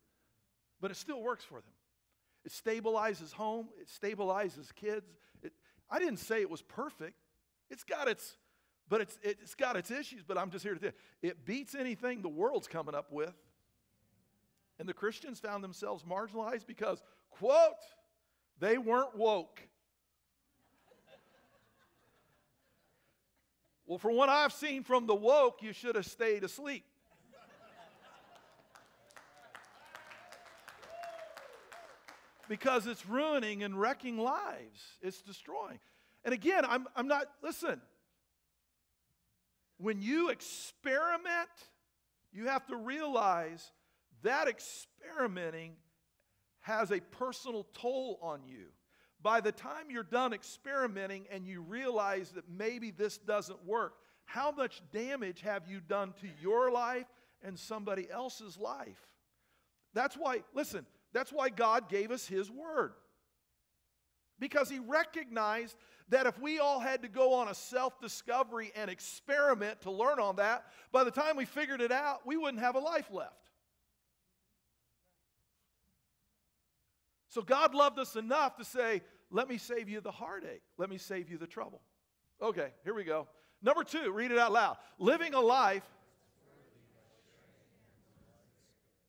but it still works for them. It stabilizes home, it stabilizes kids. It, I didn't say it was perfect. It's got its, but it's, it's got its issues, but I'm just here to tell you, it beats anything the world's coming up with. And the Christians found themselves marginalized because, quote, they weren't woke. well, from what I've seen from the woke, you should have stayed asleep. Because it's ruining and wrecking lives. It's destroying. And again, I'm, I'm not, listen, when you experiment, you have to realize that experimenting has a personal toll on you. By the time you're done experimenting and you realize that maybe this doesn't work, how much damage have you done to your life and somebody else's life? That's why, listen, that's why God gave us His Word. Because He recognized that if we all had to go on a self discovery and experiment to learn on that, by the time we figured it out, we wouldn't have a life left. So God loved us enough to say, let me save you the heartache. Let me save you the trouble. Okay, here we go. Number two, read it out loud. Living a life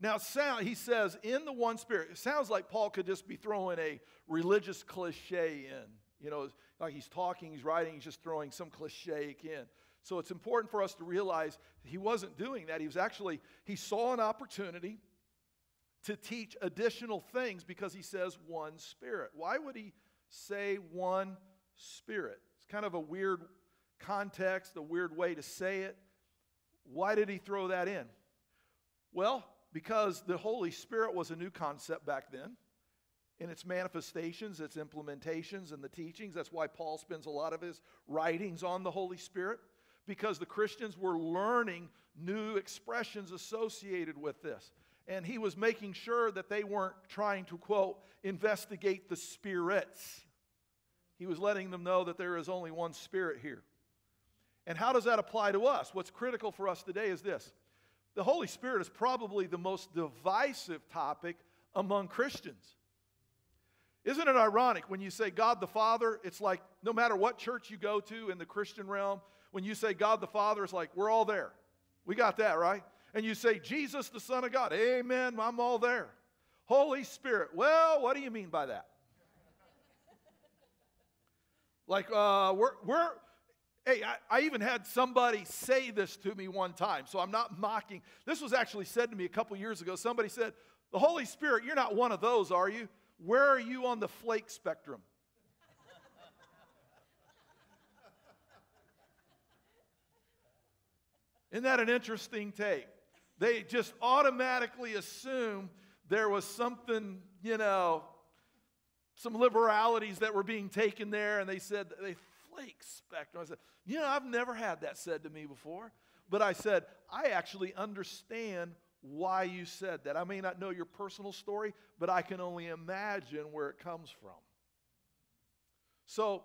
Now, sound, he says, in the one spirit. It sounds like Paul could just be throwing a religious cliche in. You know, like he's talking, he's writing, he's just throwing some cliche in. So it's important for us to realize he wasn't doing that. He was actually, he saw an opportunity to teach additional things because he says one spirit. Why would he say one spirit? It's kind of a weird context, a weird way to say it. Why did he throw that in? Well, because the Holy Spirit was a new concept back then in its manifestations, its implementations, and the teachings. That's why Paul spends a lot of his writings on the Holy Spirit, because the Christians were learning new expressions associated with this. And he was making sure that they weren't trying to, quote, investigate the spirits. He was letting them know that there is only one spirit here. And how does that apply to us? What's critical for us today is this the Holy Spirit is probably the most divisive topic among Christians. Isn't it ironic when you say God the Father, it's like no matter what church you go to in the Christian realm, when you say God the Father, it's like we're all there. We got that, right? And you say Jesus the Son of God, amen, I'm all there. Holy Spirit, well, what do you mean by that? Like, uh, we're, we're, Hey, I, I, even had somebody say this to me one time, so I'm not mocking. This was actually said to me a couple years ago. Somebody said, The Holy Spirit, you're not one of those, are you? Where are you on the flake spectrum? Isn't that an interesting take? They just automatically assume there was something, you know, some liberalities that were being taken there, and they said they flake spectrum. I said, You know, I've never had that said to me before. But I said, I actually understand why you said that. I may not know your personal story, but I can only imagine where it comes from. So,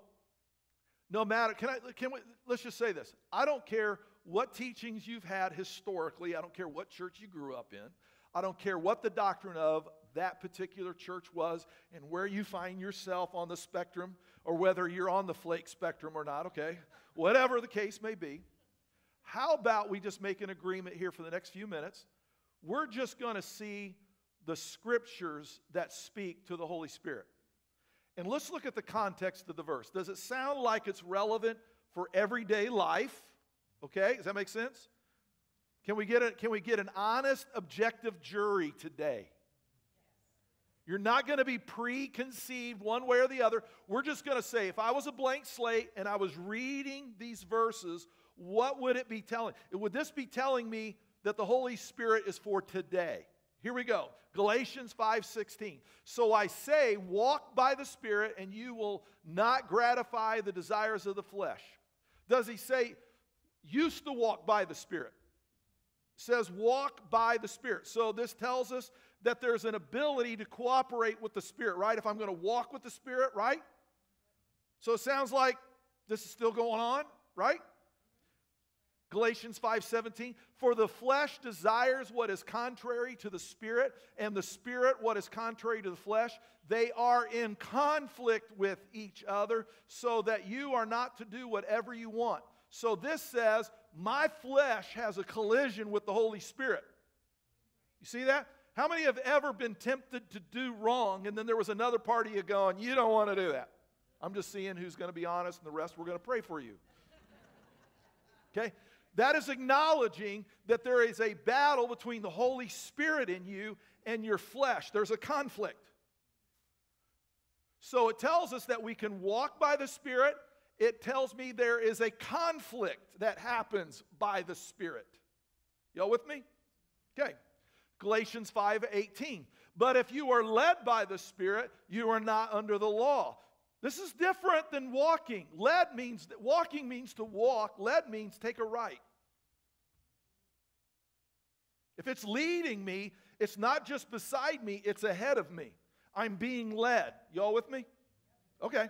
no matter, can I, can we, let's just say this. I don't care what teachings you've had historically, I don't care what church you grew up in, I don't care what the doctrine of that particular church was and where you find yourself on the spectrum or whether you're on the flake spectrum or not, okay? Whatever the case may be. How about we just make an agreement here for the next few minutes? We're just going to see the scriptures that speak to the Holy Spirit. And let's look at the context of the verse. Does it sound like it's relevant for everyday life? Okay, does that make sense? Can we get, a, can we get an honest, objective jury today? You're not going to be preconceived one way or the other. We're just going to say, if I was a blank slate and I was reading these verses, what would it be telling? Would this be telling me that the Holy Spirit is for today? Here we go. Galatians 5:16. So I say, walk by the Spirit and you will not gratify the desires of the flesh. Does he say used to walk by the Spirit? says walk by the Spirit. So this tells us that there's an ability to cooperate with the Spirit, right? If I'm going to walk with the Spirit, right? So it sounds like this is still going on, right? Galatians 5:17 For the flesh desires what is contrary to the spirit and the spirit what is contrary to the flesh they are in conflict with each other so that you are not to do whatever you want. So this says my flesh has a collision with the Holy Spirit. You see that? How many have ever been tempted to do wrong and then there was another part of you going, You don't want to do that? I'm just seeing who's going to be honest and the rest we're going to pray for you. Okay? That is acknowledging that there is a battle between the Holy Spirit in you and your flesh. There's a conflict. So it tells us that we can walk by the Spirit. It tells me there is a conflict that happens by the Spirit. Y'all with me? Okay. Galatians 5 18. But if you are led by the Spirit, you are not under the law. This is different than walking. Led means that walking means to walk, led means take a right. If it's leading me, it's not just beside me, it's ahead of me. I'm being led. Y'all with me? Okay.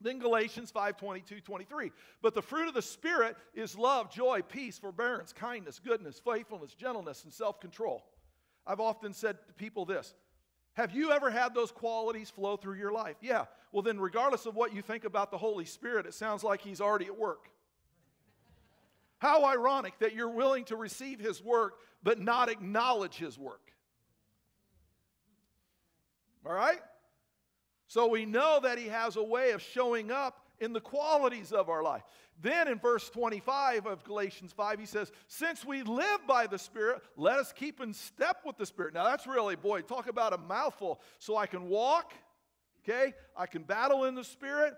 Then Galatians 5 22, 23. But the fruit of the Spirit is love, joy, peace, forbearance, kindness, goodness, faithfulness, gentleness, and self control. I've often said to people this Have you ever had those qualities flow through your life? Yeah. Well, then, regardless of what you think about the Holy Spirit, it sounds like He's already at work. How ironic that you're willing to receive his work but not acknowledge his work. All right? So we know that he has a way of showing up in the qualities of our life. Then in verse 25 of Galatians 5, he says, Since we live by the Spirit, let us keep in step with the Spirit. Now that's really, boy, talk about a mouthful. So I can walk, okay? I can battle in the Spirit,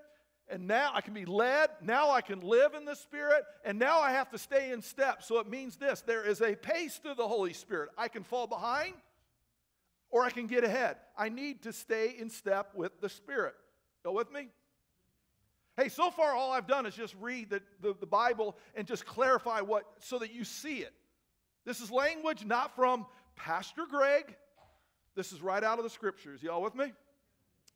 and now I can be led. Now I can live in the Spirit, and now I have to stay in step. So it means this there is a pace to the Holy Spirit. I can fall behind, or I can get ahead. I need to stay in step with the Spirit. Go with me? Hey, so far all I've done is just read the, the, the, Bible and just clarify what so that you see it. This is language not from Pastor Greg. This is right out of the scriptures. Y'all with me?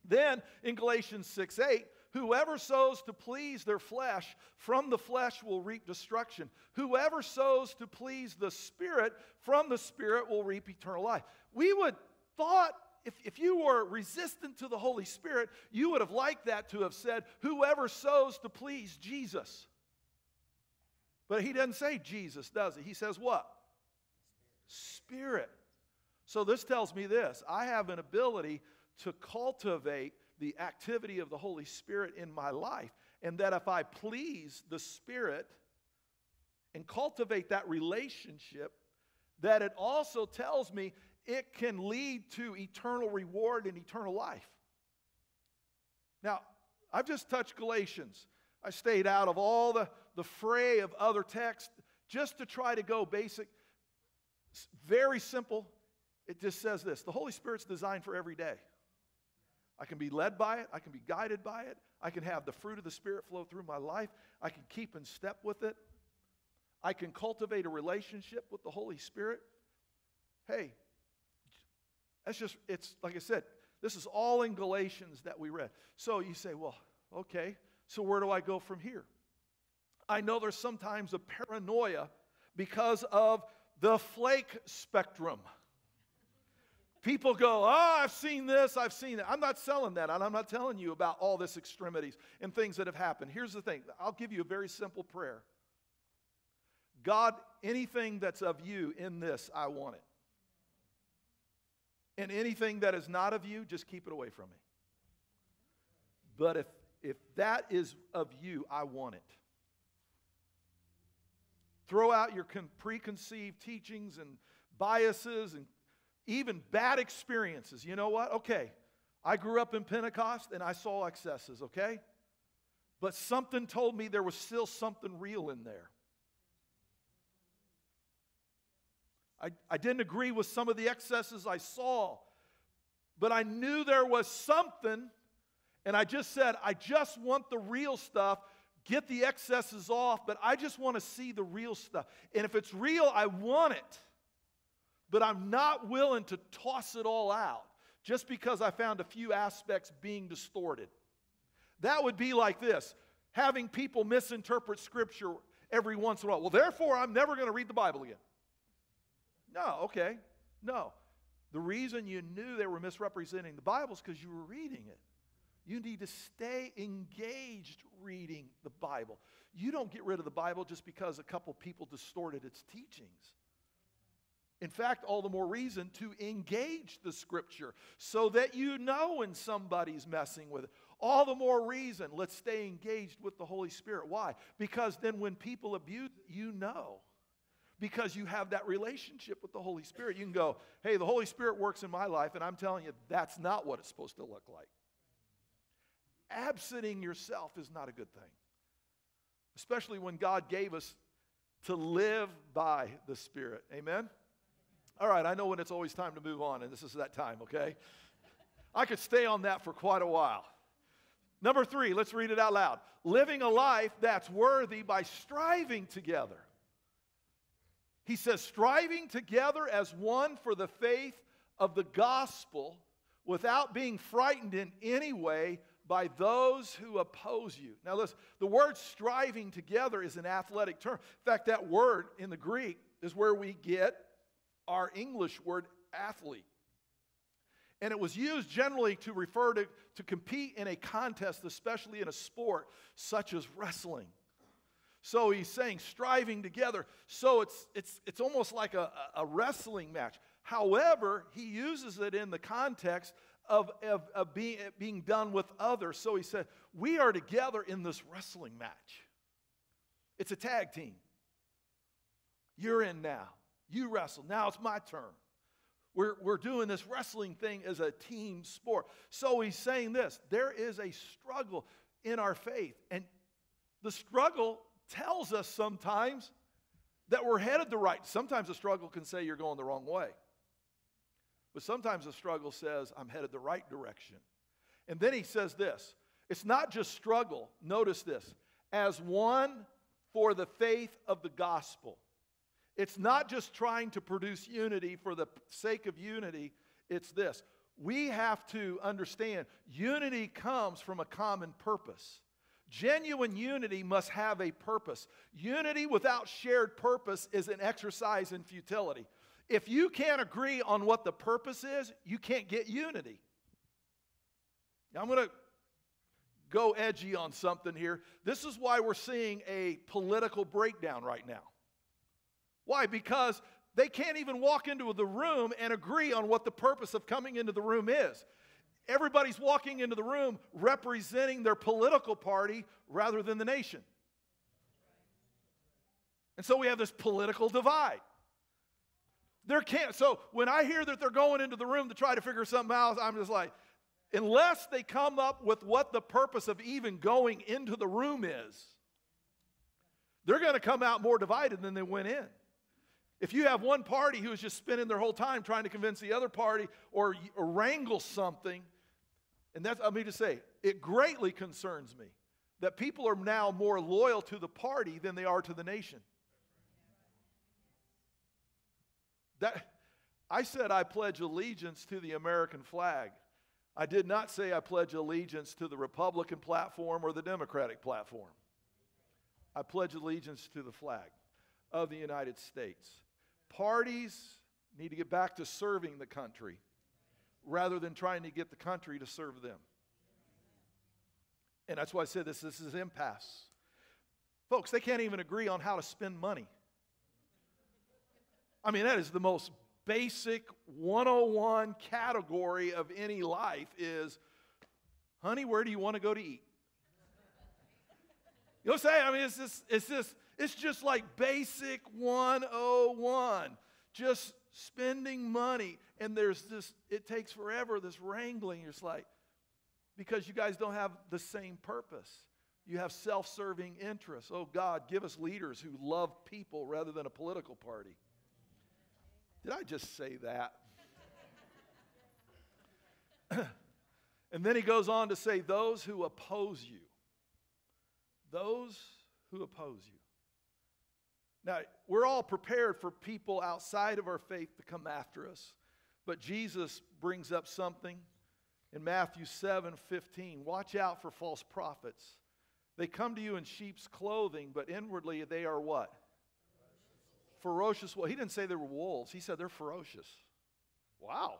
Then in Galatians 6 8, whoever sows to please their flesh, from the flesh will reap destruction. Whoever sows to please the Spirit, from the Spirit will reap eternal life. We would thought if, if you were resistant to the Holy Spirit, you would have liked that to have said, Whoever sows to please Jesus. But he doesn't say Jesus, does he? He says what? Spirit. So this tells me this I have an ability to cultivate the activity of the Holy Spirit in my life. And that if I please the Spirit and cultivate that relationship, that it also tells me it can lead to eternal reward and eternal life. Now, I've just touched Galatians. I stayed out of all the, the fray of other texts just to try to go basic. Very simple. It just says this the Holy Spirit's designed for every day. I can be led by it, I can be guided by it, I can have the fruit of the Spirit flow through my life, I can keep in step with it, I can cultivate a relationship with the Holy Spirit. Hey, that's just, it's like I said, this is all in Galatians that we read. So you say, well, okay, so where do I go from here? I know there's sometimes a paranoia because of the flake spectrum. People go, oh, I've seen this, I've seen that. I'm not selling that, and I'm not telling you about all this extremities and things that have happened. Here's the thing I'll give you a very simple prayer God, anything that's of you in this, I want it. And anything that is not of you, just keep it away from me. But if, if that is of you, I want it. Throw out your con- preconceived teachings and biases and even bad experiences. You know what? Okay, I grew up in Pentecost and I saw excesses, okay? But something told me there was still something real in there. I, I didn't agree with some of the excesses I saw, but I knew there was something, and I just said, I just want the real stuff. Get the excesses off, but I just want to see the real stuff. And if it's real, I want it. But I'm not willing to toss it all out just because I found a few aspects being distorted. That would be like this having people misinterpret Scripture every once in a while. Well, therefore, I'm never going to read the Bible again. No, okay. No. The reason you knew they were misrepresenting the Bible is because you were reading it. You need to stay engaged reading the Bible. You don't get rid of the Bible just because a couple people distorted its teachings. In fact, all the more reason to engage the scripture so that you know when somebody's messing with it. All the more reason, let's stay engaged with the Holy Spirit. Why? Because then when people abuse you know because you have that relationship with the Holy Spirit. You can go, hey, the Holy Spirit works in my life, and I'm telling you, that's not what it's supposed to look like. Absenting yourself is not a good thing, especially when God gave us to live by the Spirit. Amen? All right, I know when it's always time to move on, and this is that time, okay? I could stay on that for quite a while. Number three, let's read it out loud. Living a life that's worthy by striving together. He says, striving together as one for the faith of the gospel without being frightened in any way by those who oppose you. Now, listen, the word striving together is an athletic term. In fact, that word in the Greek is where we get our English word athlete. And it was used generally to refer to, to compete in a contest, especially in a sport such as wrestling. So he's saying striving together. So it's, it's, it's almost like a, a wrestling match. However, he uses it in the context of, of, of being, being done with others. So he said, We are together in this wrestling match. It's a tag team. You're in now. You wrestle. Now it's my turn. We're, we're doing this wrestling thing as a team sport. So he's saying this there is a struggle in our faith. And the struggle tells us sometimes that we're headed the right. Sometimes the struggle can say you're going the wrong way. But sometimes the struggle says I'm headed the right direction. And then he says this it's not just struggle. Notice this as one for the faith of the gospel. It's not just trying to produce unity for the sake of unity, it's this. We have to understand unity comes from a common purpose. Genuine unity must have a purpose. Unity without shared purpose is an exercise in futility. If you can't agree on what the purpose is, you can't get unity. Now, I'm going to go edgy on something here. This is why we're seeing a political breakdown right now. Why? Because they can't even walk into the room and agree on what the purpose of coming into the room is. Everybody's walking into the room representing their political party rather than the nation. And so we have this political divide. There can't, so when I hear that they're going into the room to try to figure something out, I'm just like, unless they come up with what the purpose of even going into the room is, they're going to come out more divided than they went in. If you have one party who is just spending their whole time trying to convince the other party or, or wrangle something, and that's, I mean to say, it greatly concerns me that people are now more loyal to the party than they are to the nation. That, I said I pledge allegiance to the American flag. I did not say I pledge allegiance to the Republican platform or the Democratic platform. I pledge allegiance to the flag of the United States. Parties need to get back to serving the country rather than trying to get the country to serve them. And that's why I said this, this is impasse. Folks, they can't even agree on how to spend money. I mean, that is the most basic 101 category of any life is, honey, where do you want to go to eat? You know what I'm saying? I mean, it's just, it's just, it's just like basic 101. Just spending money. And there's this, it takes forever, this wrangling. It's like, because you guys don't have the same purpose. You have self serving interests. Oh, God, give us leaders who love people rather than a political party. Did I just say that? and then he goes on to say, Those who oppose you. Those who oppose you. Now, we're all prepared for people outside of our faith to come after us. But Jesus brings up something in Matthew 7 15. Watch out for false prophets. They come to you in sheep's clothing, but inwardly they are what? Ferocious. Well, he didn't say they were wolves, he said they're ferocious. Wow.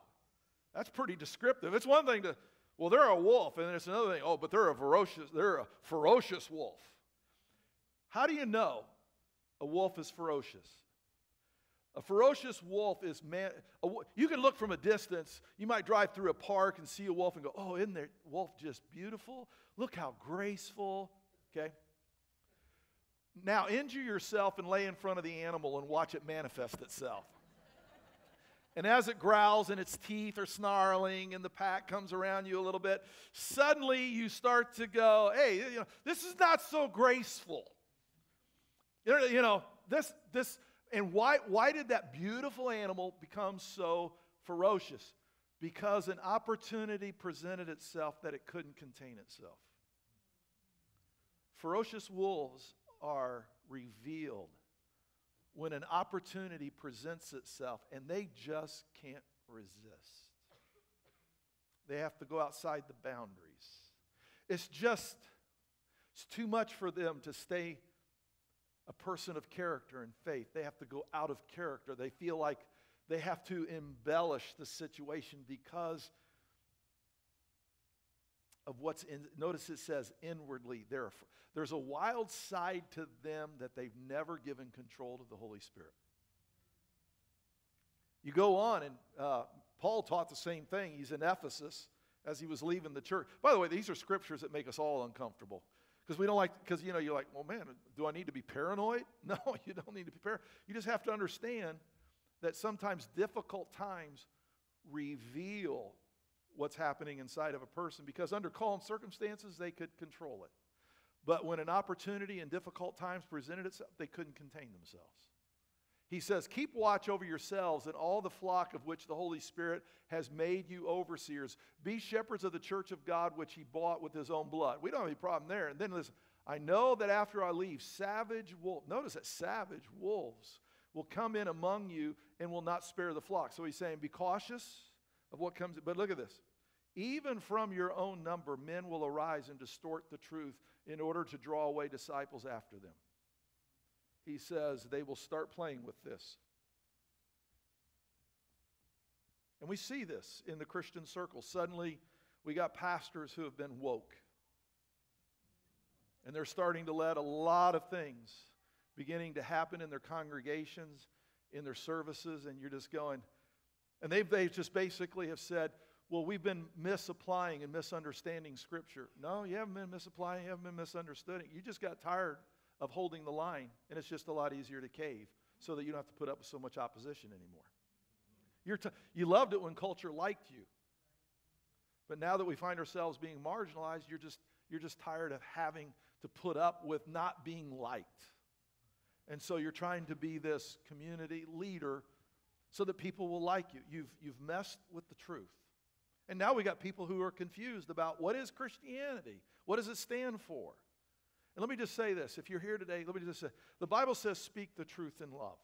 That's pretty descriptive. It's one thing to, well, they're a wolf, and it's another thing, oh, but they're a ferocious, they're a ferocious wolf. How do you know a wolf is ferocious. A ferocious wolf is man. A, you can look from a distance. You might drive through a park and see a wolf and go, "Oh, isn't that wolf just beautiful? Look how graceful." Okay. Now injure yourself and lay in front of the animal and watch it manifest itself. and as it growls and its teeth are snarling and the pack comes around you a little bit, suddenly you start to go, "Hey, you know, this is not so graceful." You know, this, this, and why, why did that beautiful animal become so ferocious? Because an opportunity presented itself that it couldn't contain itself. Ferocious wolves are revealed when an opportunity presents itself and they just can't resist. They have to go outside the boundaries. It's just, it's too much for them to stay a person of character and faith. They have to go out of character. They feel like they have to embellish the situation because of what's in. Notice it says inwardly. They're, there's a wild side to them that they've never given control to the Holy Spirit. You go on, and uh, Paul taught the same thing. He's in Ephesus as he was leaving the church. By the way, these are scriptures that make us all uncomfortable because we don't like, because you know, you're like, well, man, do I need to be paranoid? No, you don't need to be paranoid. You just have to understand that sometimes difficult times reveal what's happening inside of a person because under calm circumstances they could control it. But when an opportunity and difficult times presented itself, they couldn't contain themselves. He says, Keep watch over yourselves and all the flock of which the Holy Spirit has made you overseers. Be shepherds of the church of God which he bought with his own blood. We don't have any problem there. And then listen, I know that after I leave, savage wolves, notice that savage wolves will come in among you and will not spare the flock. So he's saying, Be cautious of what comes. But look at this. Even from your own number, men will arise and distort the truth in order to draw away disciples after them he says they will start playing with this. And we see this in the Christian circle. Suddenly, we got pastors who have been woke. And they're starting to let a lot of things beginning to happen in their congregations, in their services, and you're just going, and they've, they just basically have said, well, we've been misapplying and misunderstanding Scripture. No, you haven't been misapplying, you haven't been misunderstanding. You just got tired of holding the line, and it's just a lot easier to cave so that you don't have to put up with so much opposition anymore. You're t- you loved it when culture liked you. But now that we find ourselves being marginalized, you're just, you're just tired of having to put up with not being liked. And so you're trying to be this community leader so that people will like you. You've, you've messed with the truth. And now we got people who are confused about what is Christianity? What does it stand for? And let me just say this if you're here today, let me just say the Bible says speak the truth in love.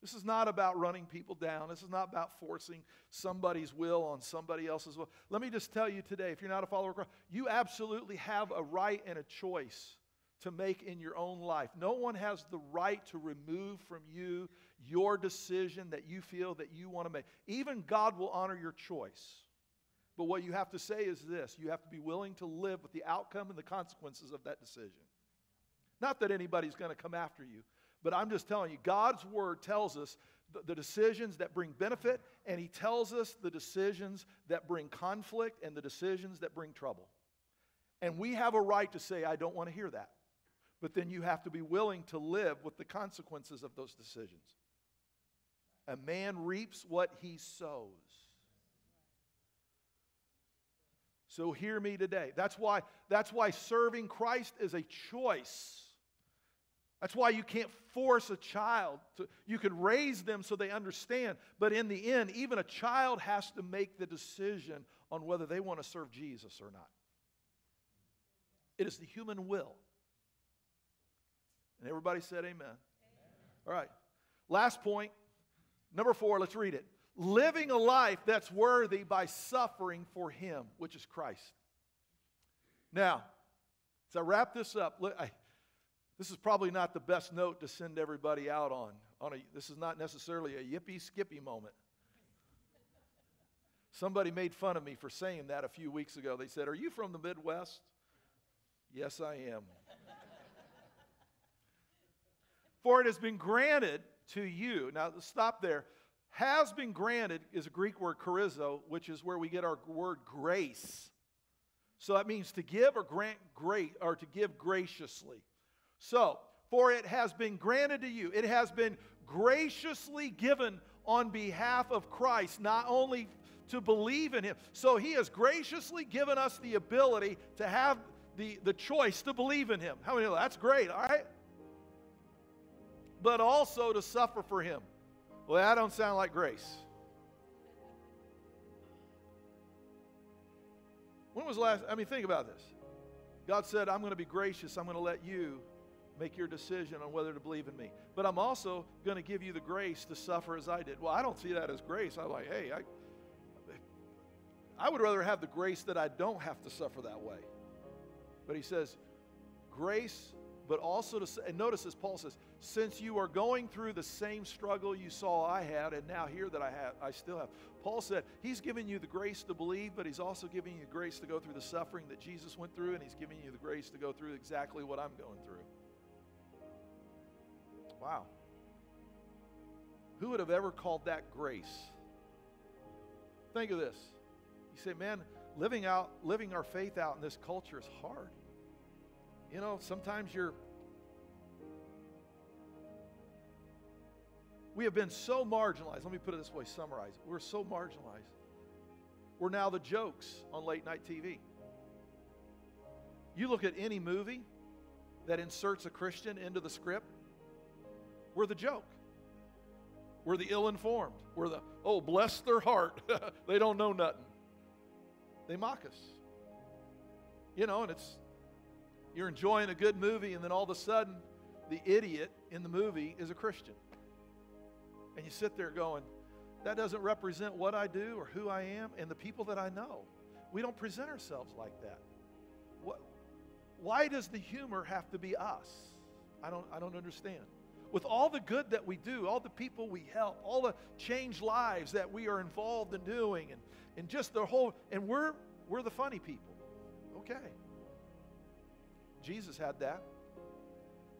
This is not about running people down. This is not about forcing somebody's will on somebody else's will. Let me just tell you today if you're not a follower of Christ, you absolutely have a right and a choice to make in your own life. No one has the right to remove from you your decision that you feel that you want to make. Even God will honor your choice. But what you have to say is this you have to be willing to live with the outcome and the consequences of that decision. Not that anybody's going to come after you, but I'm just telling you, God's word tells us the, the, decisions that bring benefit, and He tells us the decisions that bring conflict and the decisions that bring trouble. And we have a right to say, I don't want to hear that. But then you have to be willing to live with the consequences of those decisions. A man reaps what he sows. So hear me today. That's why, that's why serving Christ is a choice. That's why you can't force a child. To, you can raise them so they understand, but in the end, even a child has to make the decision on whether they want to serve Jesus or not. It is the human will. And everybody said amen. amen. All right. Last point. Number four, let's read it living a life that's worthy by suffering for Him, which is Christ. Now, as I wrap this up, look, I, this is probably not the best note to send everybody out on. on a, this is not necessarily a yippee skippy moment. Somebody made fun of me for saying that a few weeks ago. They said, Are you from the Midwest? Yes, I am. for it has been granted to you. Now, stop there has been granted is a Greek word charizo, which is where we get our word grace. So that means to give or grant great or to give graciously. So, for it has been granted to you, it has been graciously given on behalf of Christ, not only to believe in him. So he has graciously given us the ability to have the, the choice to believe in him. How many that's great, all right? But also to suffer for him. Well, that don't sound like grace. When was last? I mean, think about this. God said, I'm going to be gracious. I'm going to let you make your decision on whether to believe in me. But I'm also going to give you the grace to suffer as I did. Well, I don't see that as grace. I'm like, hey, I, I would rather have the grace that I don't have to suffer that way. But he says, grace, but also to, and notice as Paul says, since you are going through the same struggle you saw I had, and now here that I have, I still have. Paul said, He's giving you the grace to believe, but He's also giving you grace to go through the suffering that Jesus went through, and He's giving you the grace to go through exactly what I'm going through. Wow. Who would have ever called that grace? Think of this. You say, man, living out, living our faith out in this culture is hard. You know, sometimes you're we have been so marginalized. Let me put it this way, summarize. We're so marginalized. We're now the jokes on late night TV. You look at any movie that inserts a Christian into the script, we're the joke. We're the ill informed. We're the, oh, bless their heart. they don't know nothing. They mock us. You know, and it's, you're enjoying a good movie, and then all of a sudden, the idiot in the movie is a Christian. And you sit there going, that doesn't represent what I do or who I am and the people that I know. We don't present ourselves like that. What, why does the humor have to be us? I don't, I don't understand. With all the good that we do, all the people we help, all the changed lives that we are involved in doing, and, and just the whole, and we're, we're the funny people. Okay. Jesus had that.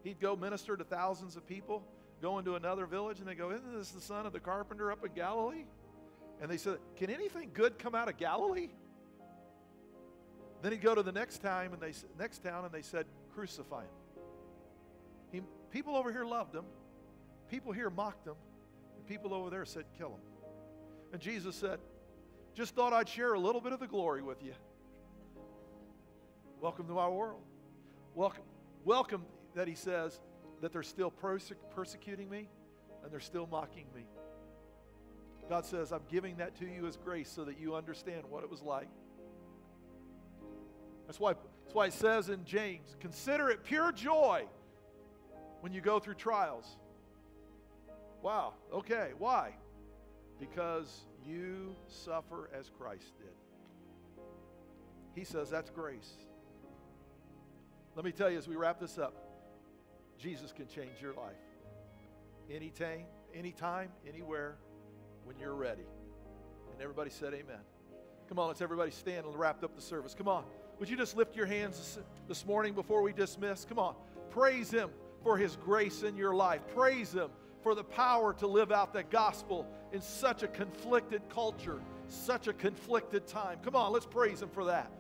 He'd go minister to thousands of people, go into another village, and they go, Isn't this the son of the carpenter up in Galilee? And they said, Can anything good come out of Galilee? Then he'd go to the next time and they next town and they said, Crucify him. He, people over here loved him. People here mocked him. And people over there said, Kill him. And Jesus said, Just thought I'd share a little bit of the glory with you. Welcome to our world. Welcome, welcome that he says that they're still perse- persecuting me and they're still mocking me. God says, I'm giving that to you as grace so that you understand what it was like. That's why, that's why it says in James, consider it pure joy when you go through trials. Wow, okay, why? Because you suffer as Christ did. He says that's grace. Let me tell you as we wrap this up, Jesus can change your life. Anytime, anytime, anywhere, when you're ready. And everybody said amen. Come on, let's everybody stand and wrap up the service. Come on. Would you just lift your hands this, morning before we dismiss? Come on. Praise Him for His grace in your life. Praise Him for the power to live out the gospel in such a conflicted culture, such a conflicted time. Come on, let's praise Him for that.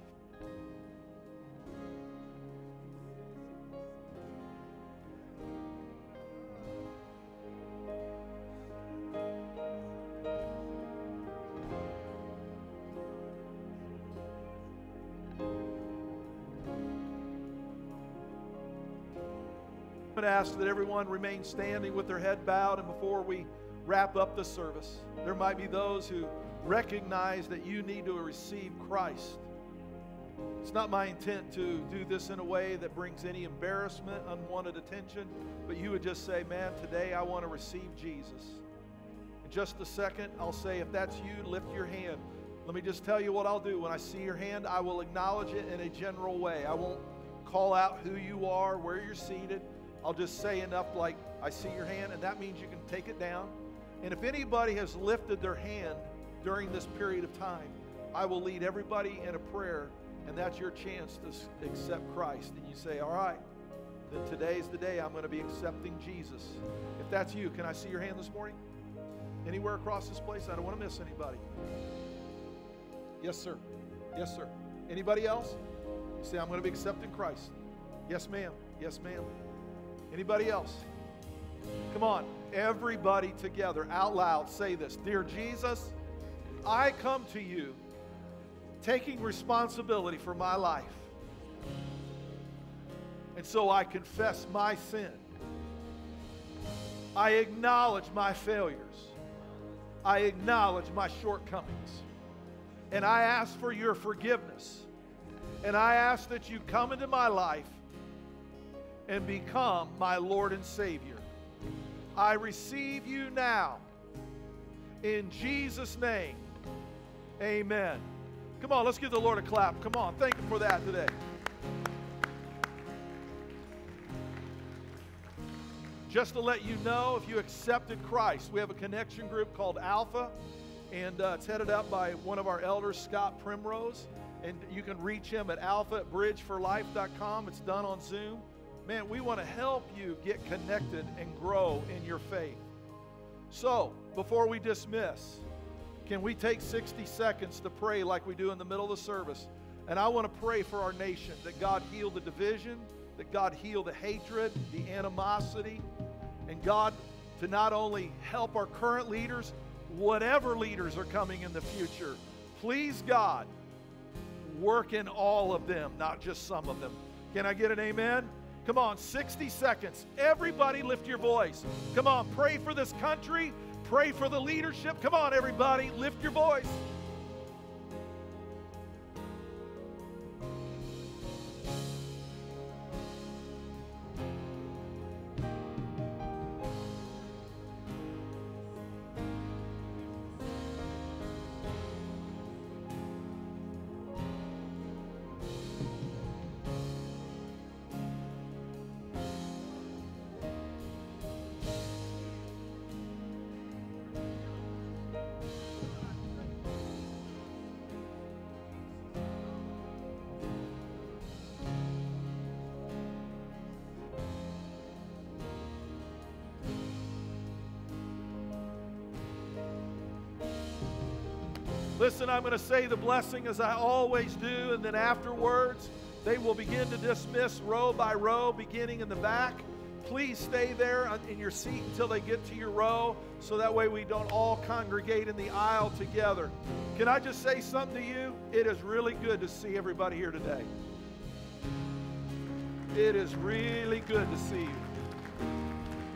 Ask that everyone remain standing with their head bowed, and before we wrap up the service, there might be those who recognize that you need to receive Christ. It's not my intent to do this in a way that brings any embarrassment, unwanted attention, but you would just say, Man, today I want to receive Jesus. In just a second, I'll say, If that's you, lift your hand. Let me just tell you what I'll do. When I see your hand, I will acknowledge it in a general way. I won't call out who you are, where you're seated. I'll just say enough like, I see your hand, and that means you can take it down. And if anybody has lifted their hand during this period of time, I will lead everybody in a prayer, and that's your chance to accept Christ. And you say, All right, then today's the day I'm going to be accepting Jesus. If that's you, can I see your hand this morning? Anywhere across this place? I don't want to miss anybody. Yes, sir. Yes, sir. Anybody else? You say, I'm going to be accepting Christ. Yes, ma'am. Yes, ma'am. Anybody else? Come on, everybody together, out loud, say this Dear Jesus, I come to you taking responsibility for my life. And so I confess my sin. I acknowledge my failures. I acknowledge my shortcomings. And I ask for your forgiveness. And I ask that you come into my life and become my Lord and Savior. I receive you now. In Jesus' name, amen. Come on, let's give the Lord a clap. Come on, thank Him for that today. just to let you know, if you accepted Christ, we have a connection group called Alpha, and uh, it's headed up by one of our elders, Scott Primrose. And you can reach him at alpha at bridgeforlife.com. It's done on Zoom. Man, we want to help you get connected and grow in your faith. So, before we dismiss, can we take 60 seconds to pray like we do in the middle of the service? And I want to pray for our nation that God heal the division, that God heal the hatred, the animosity, and God to not only help our current leaders, whatever leaders are coming in the future. Please, God, work in all of them, not just some of them. Can I get an amen? Come on, 60 seconds. Everybody lift your voice. Come on, pray for this country. Pray for the leadership. Come on, everybody, lift your voice. Listen, I'm going to say the blessing as I always do, and then afterwards, they will begin to dismiss row by row, beginning in the back. Please stay there in your seat until they get to your row, so that way we don't all congregate in the aisle together. Can I just say something to you? It is really good to see everybody here today. It is really good to see you.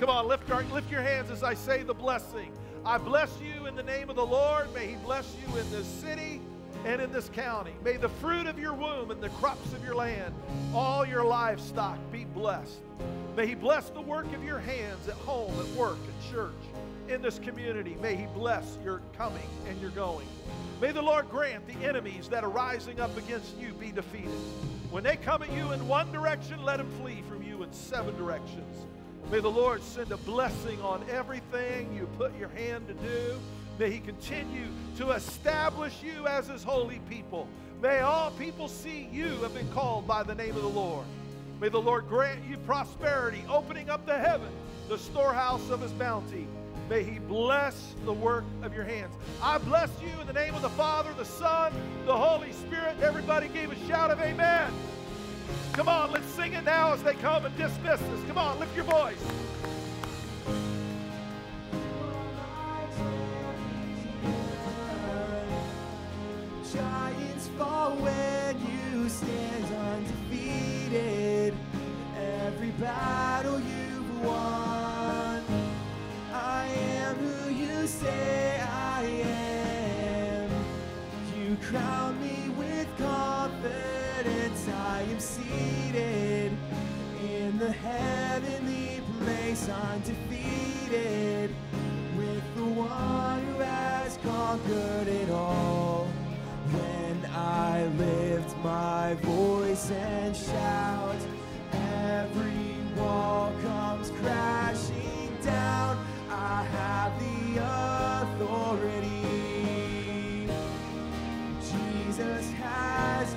Come on, lift, our, lift your hands as I say the blessing. I bless you in the name of the Lord. May He bless you in this city and in this county. May the fruit of your womb and the crops of your land, all your livestock be blessed. May He bless the work of your hands at home, at work, at church, in this community. May He bless your coming and your going. May the Lord grant the enemies that are rising up against you be defeated. When they come at you in one direction, let them flee from you in seven directions. May the Lord send a blessing on everything you put your hand to do. May He continue to establish you as His holy people. May all people see you have been called by the name of the Lord. May the Lord grant you prosperity, opening up the heaven, the storehouse of His bounty. May He bless the work of your hands. I bless you in the name of the Father, the Son, the Holy Spirit. Everybody gave a shout of amen. Come on, let's sing it now as they come and dismiss us. Come on, lift your voice. Giants fall when you stand undefeated. Every battle you've won. I am who you say I am. You crown me I am seated in the heavenly place, undefeated with the one who has conquered it all. When I lift my voice and shout, every wall comes crashing down. I have the authority. Jesus has